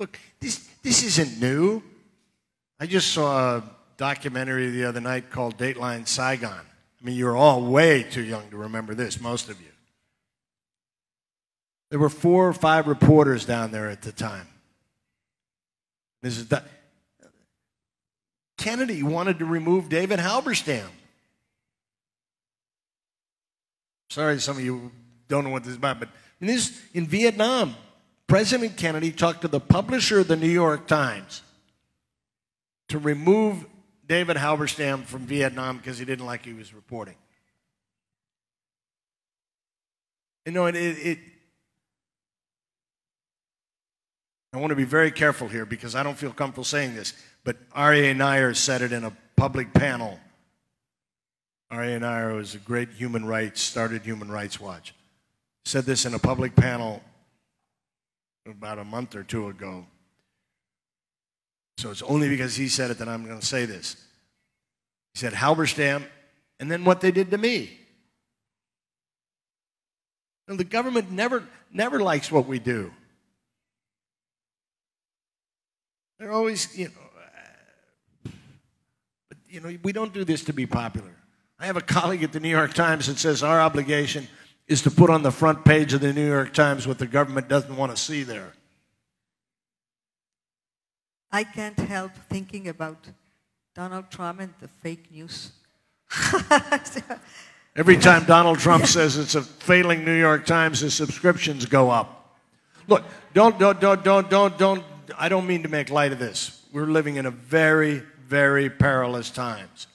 Look, this, this isn't new. I just saw a documentary the other night called Dateline Saigon. I mean, you're all way too young to remember this, most of you. There were four or five reporters down there at the time. This is Kennedy wanted to remove David Halberstam. Sorry, some of you don't know what this is about, but in this in Vietnam, President Kennedy talked to the publisher of the New York Times to remove David Halberstam from Vietnam because he didn't like he was reporting. You know, it, it, it I want to be very careful here because I don't feel comfortable saying this, but Aryeh Neier said it in a public panel. Aryeh Neier was a great human rights, started Human Rights Watch. Said this in a public panel about a month or two ago. So it's only because he said it that I'm going to say this. He said Halberstam, and then what they did to me. The government never, never likes what we do. They're always, you know, uh, but, you know, we don't do this to be popular. I have a colleague at the New York Times that says our obligation is to put on the front page of the New York Times what the government doesn't want to see there. I can't help thinking about Donald Trump and the fake news. Every time Donald Trump says it's a failing New York Times, his subscriptions go up. Look, don't, don't, don't, don't, don't, don't, I don't mean to make light of this. We're living in a very, very perilous times.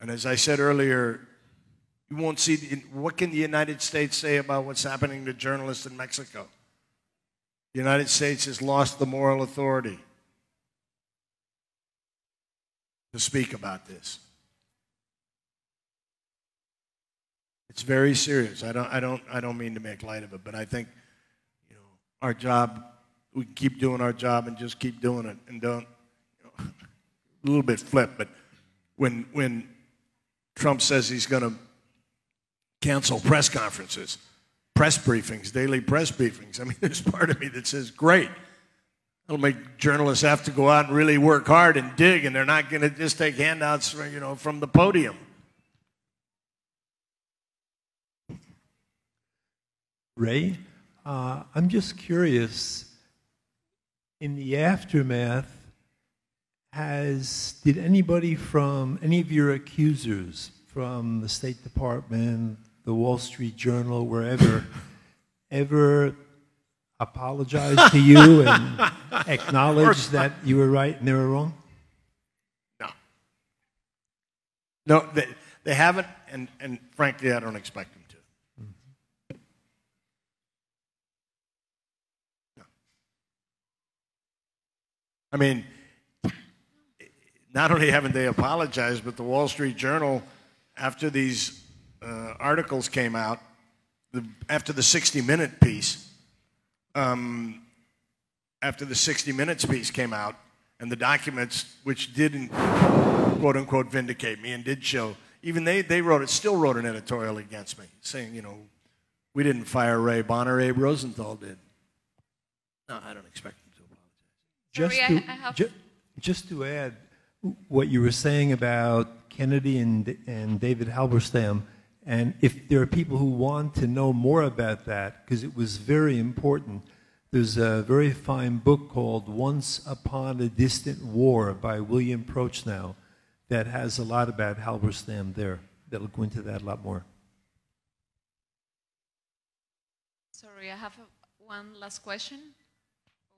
And as I said earlier, you won't see, what can the United States say about what's happening to journalists in Mexico? The United States has lost the moral authority to speak about this. It's very serious. I don't, I don't, I don't mean to make light of it, but I think, you know, our job, we keep doing our job and just keep doing it and don't, you know, a little bit flip, but when, when Trump says he's going to cancel press conferences, press briefings, daily press briefings, I mean, there's part of me that says, great. It'll make journalists have to go out and really work hard and dig, and they're not going to just take handouts, you know, from the podium. Ray, uh, I'm just curious. In the aftermath, has did anybody from any of your accusers from the State Department, the Wall Street Journal, wherever, ever apologize to you and acknowledge that you were right and they were wrong? No. No, they, they haven't, and, and frankly, I don't expect them to. No. I mean, not only haven't they apologized, but the Wall Street Journal, after these uh, articles came out, the, after the 60 Minute piece, um, after the 60 Minutes piece came out, and the documents, which didn't quote unquote vindicate me and did show, even they, they wrote it, still wrote an editorial against me, saying, you know, we didn't fire Ray Bonner, Abe Rosenthal did. No, I don't expect them to apologize. Just Sorry, I- to, I have- ju- just to add, what you were saying about Kennedy and, and David Halberstam, and if there are people who want to know more about that, because it was very important, there's a very fine book called Once Upon a Distant War by William Prochnau that has a lot about Halberstam there. That'll go into that a lot more. Sorry, I have a, one last question.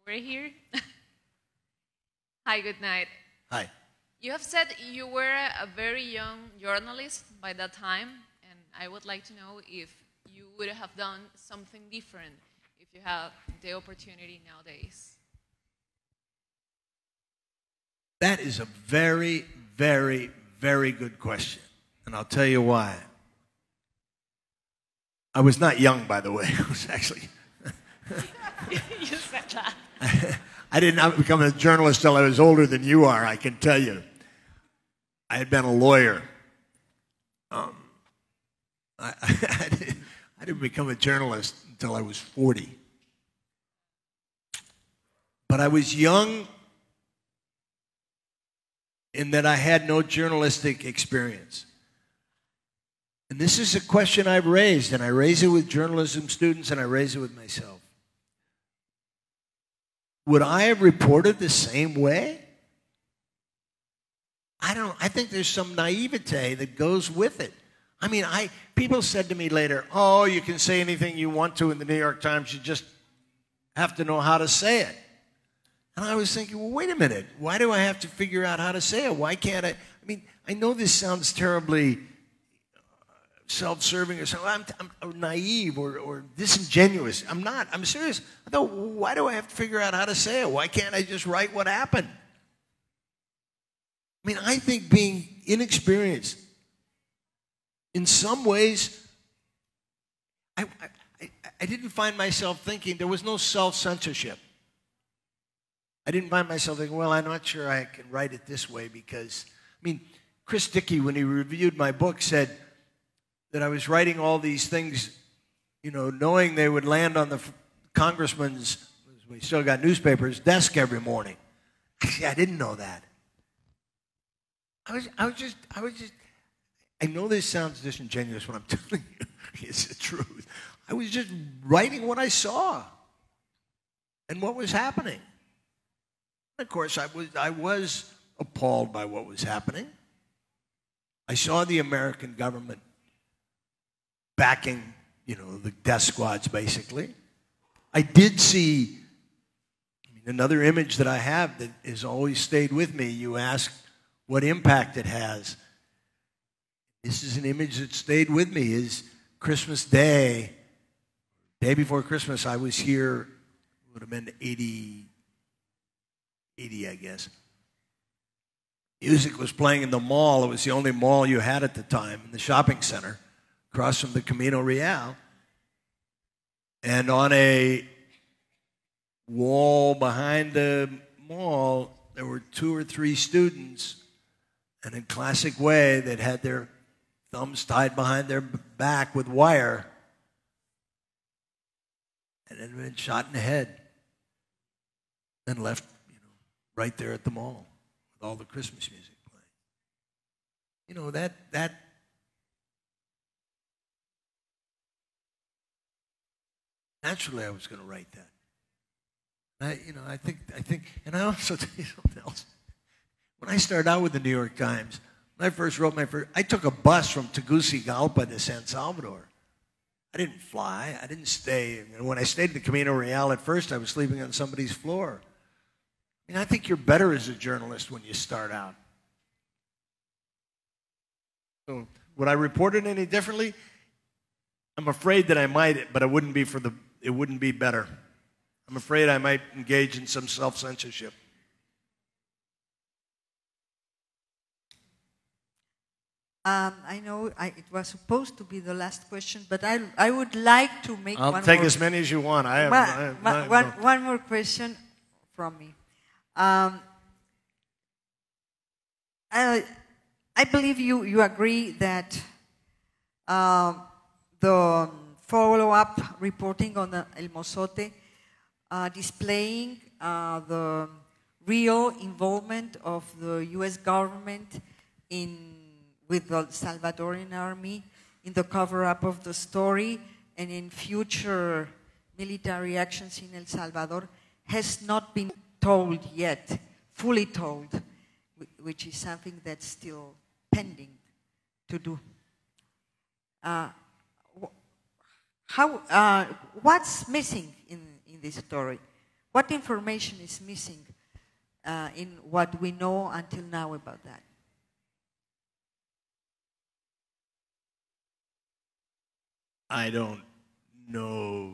Over here. Hi, good night. Hi. You have said you were a very young journalist by that time, and I would like to know if you would have done something different if you had the opportunity nowadays. That is a very, very, very good question. And I'll tell you why. I was not young, by the way. I was actually, you said that. I did not become a journalist till I was older than you are, I can tell you. I had been a lawyer. I, I, didn't, I didn't become a journalist until I was 40. But I was young in that I had no journalistic experience. And this is a question I've raised, and I raise it with journalism students and I raise it with myself. Would I have reported the same way? I don't I think there's some naivete that goes with it. I mean, I people said to me later, "Oh, you can say anything you want to in the New York Times, you just have to know how to say it." And I was thinking, well, wait a minute. Why do I have to figure out how to say it? Why can't I? I mean, I know this sounds terribly uh, self serving or something. I'm, I'm, naive or, or disingenuous. I'm not. I'm serious. I thought, why do I have to figure out how to say it? Why can't I just write what happened? I mean, I think being inexperienced, in some ways, I, I, I didn't find myself thinking, there was no self censorship. I didn't find myself thinking, well, I'm not sure I can write it this way because, I mean, Chris Dickey, when he reviewed my book, said that I was writing all these things, you know, knowing they would land on the congressman's, we still got newspapers, desk every morning. I didn't know that. I was, I was just, I was just, I know this sounds disingenuous when I'm telling you it's the truth. I was just writing what I saw and what was happening. Of course, I was, I was appalled by what was happening. I saw the American government backing, you know, the death squads, basically. I did see I mean, another image that I have that has always stayed with me. You ask what impact it has. This is an image that stayed with me. Is Christmas Day, day before Christmas, I was here. Would have been 80, 80, I guess. Music was playing in the mall. It was the only mall you had at the time in the shopping center, across from the Camino Real. And on a wall behind the mall, there were two or three students, and in classic way, that had their thumbs tied behind their back with wire, and had been shot in the head, and left, you know, right there at the mall with all the Christmas music playing. You know that that. Naturally, I was going to write that. I, you know, I think, I think, and I also tell you something else. When I started out with the New York Times, when I first wrote my first, I took a bus from Tegucigalpa to San Salvador. I didn't fly. I didn't stay. And when I stayed in the Camino Real at first, I was sleeping on somebody's floor. I mean, I think you're better as a journalist when you start out. So, would I report it any differently? I'm afraid that I might, but it wouldn't be for the. It wouldn't be better. I'm afraid I might engage in some self censorship. Um, I know I, it was supposed to be the last question, but I, I would like to make I'll one take more, as many as you want. I have, one, I have- one- no- one more question from me. Um, I, I believe you, you agree that um, the follow-up reporting on the El Mozote uh, displaying uh, the real involvement of the U.S. government in with the Salvadoran army in the cover-up of the story and in future military actions in El Salvador has not been told yet, fully told, which is something that's still pending to do. Uh, how, uh, what's missing in, in this story? What information is missing uh, in what we know until now about that? I don't know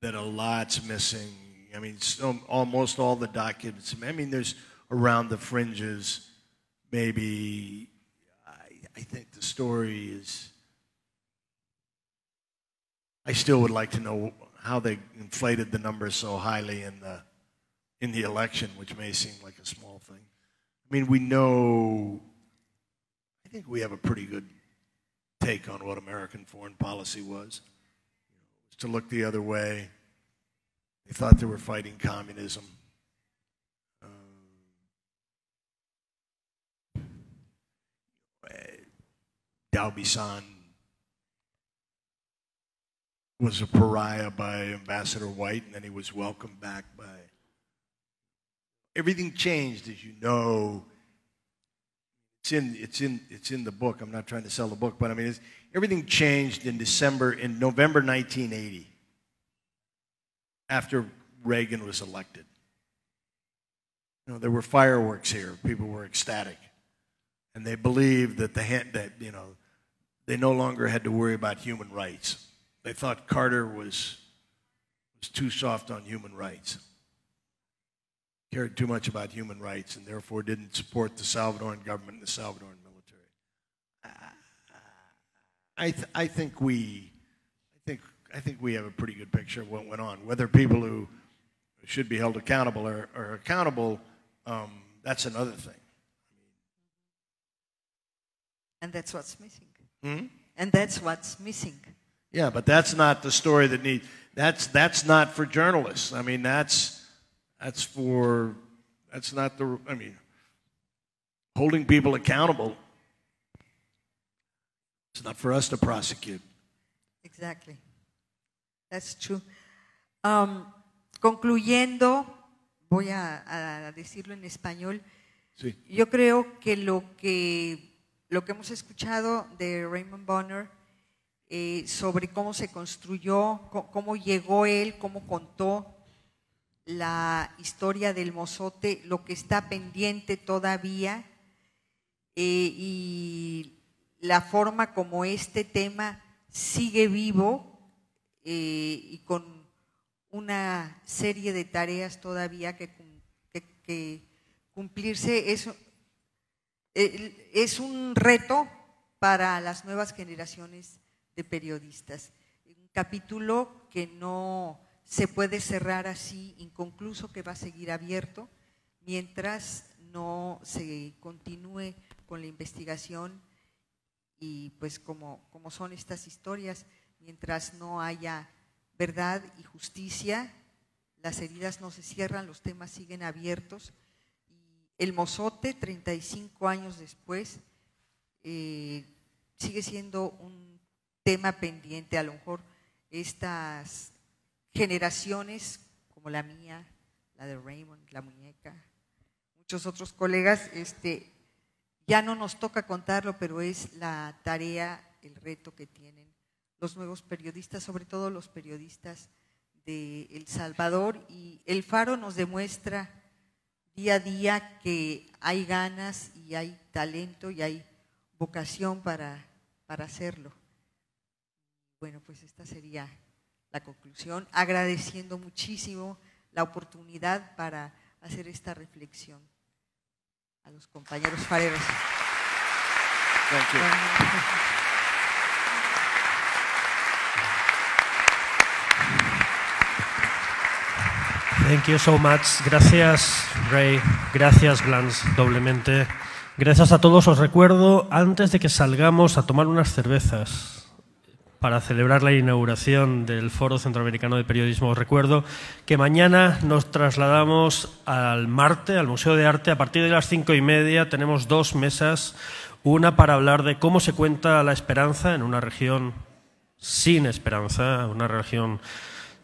that a lot's missing. I mean, so, almost all the documents. I mean, there's around the fringes, maybe. I, I think the story is. I still would like to know how they inflated the numbers so highly in the in the election, which may seem like a small thing. I mean, we know. I think we have a pretty good take on what American foreign policy was. You know, was to look the other way. They thought they were fighting communism. Um, was a pariah by Ambassador White, and then he was welcomed back by. Everything changed, as you know, it's in it's in it's in the book. I'm not trying to sell the book, but I mean, everything changed in December in November 1980 after Reagan was elected. You know, there were fireworks here. People were ecstatic, and they believed that the that you know they no longer had to worry about human rights. They thought Carter was was too soft on human rights cared too much about human rights and therefore didn't support the Salvadoran government and the Salvadoran military. I, th- I think we, I think, I think we have a pretty good picture of what went on. Whether people who should be held accountable are, are accountable, um, that's another thing. And that's what's missing. Hmm? And that's what's missing. Yeah, but that's not the story that needs. That's that's not for journalists. I mean, that's that's for that's not the. I mean, holding people accountable. It's not for us to prosecute. Exactly. That's true. Um, concluyendo, voy a, a decirlo en español. Sí. Yo creo que lo que lo que hemos escuchado de Raymond Bonner eh, sobre cómo se construyó, co- cómo llegó él, cómo contó la historia del mozote, lo que está pendiente todavía eh, y la forma como este tema sigue vivo eh, y con una serie de tareas todavía que, cum- que- que cumplirse eh, es un reto para las nuevas generaciones de periodistas. Un capítulo que no se puede cerrar así, inconcluso, que va a seguir abierto mientras no se continúe con la investigación y pues como, como son estas historias, mientras no haya verdad y justicia, las heridas no se cierran, los temas siguen abiertos. El mozote, 35 años después, eh, sigue siendo un tema pendiente. A lo mejor estas generaciones, como la mía, la de Raymond, la muñeca, muchos otros colegas, este, ya no nos toca contarlo, pero es la tarea, el reto que tienen los nuevos periodistas, sobre todo los periodistas de El Salvador. Y el Faro nos demuestra día a día que hay ganas y hay talento y hay vocación para, para hacerlo. Bueno, pues esta sería la conclusión, agradeciendo muchísimo la oportunidad para hacer esta reflexión a los compañeros fareros. Thank you. Thank you so much. Gracias, Ray. Gracias, Glance, doblemente. Gracias a todos. Os recuerdo, antes de que salgamos a tomar unas cervezas para celebrar la inauguración del Foro Centroamericano de Periodismo, os recuerdo que mañana nos trasladamos al Marte, al Museo de Arte. A partir de las cinco y media tenemos dos mesas. Una para hablar de cómo se cuenta la esperanza en una región sin esperanza, una región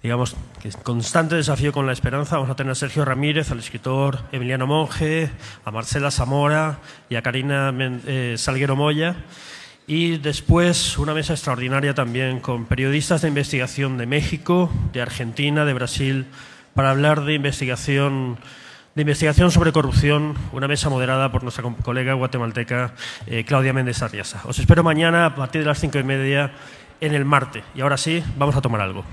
digamos, que constante desafío con la esperanza. Vamos a tener a Sergio Ramírez, al escritor Emiliano Monge, a Marcela Zamora y a Karina eh, Salguero Moya. Y después una mesa extraordinaria también con periodistas de investigación de México, de Argentina, de Brasil, para hablar de investigación, de investigación sobre corrupción, una mesa moderada por nuestra colega guatemalteca eh, Claudia Méndez Arriasa. Os espero mañana a partir de las cinco y media en el Marte. Y ahora sí, vamos a tomar algo.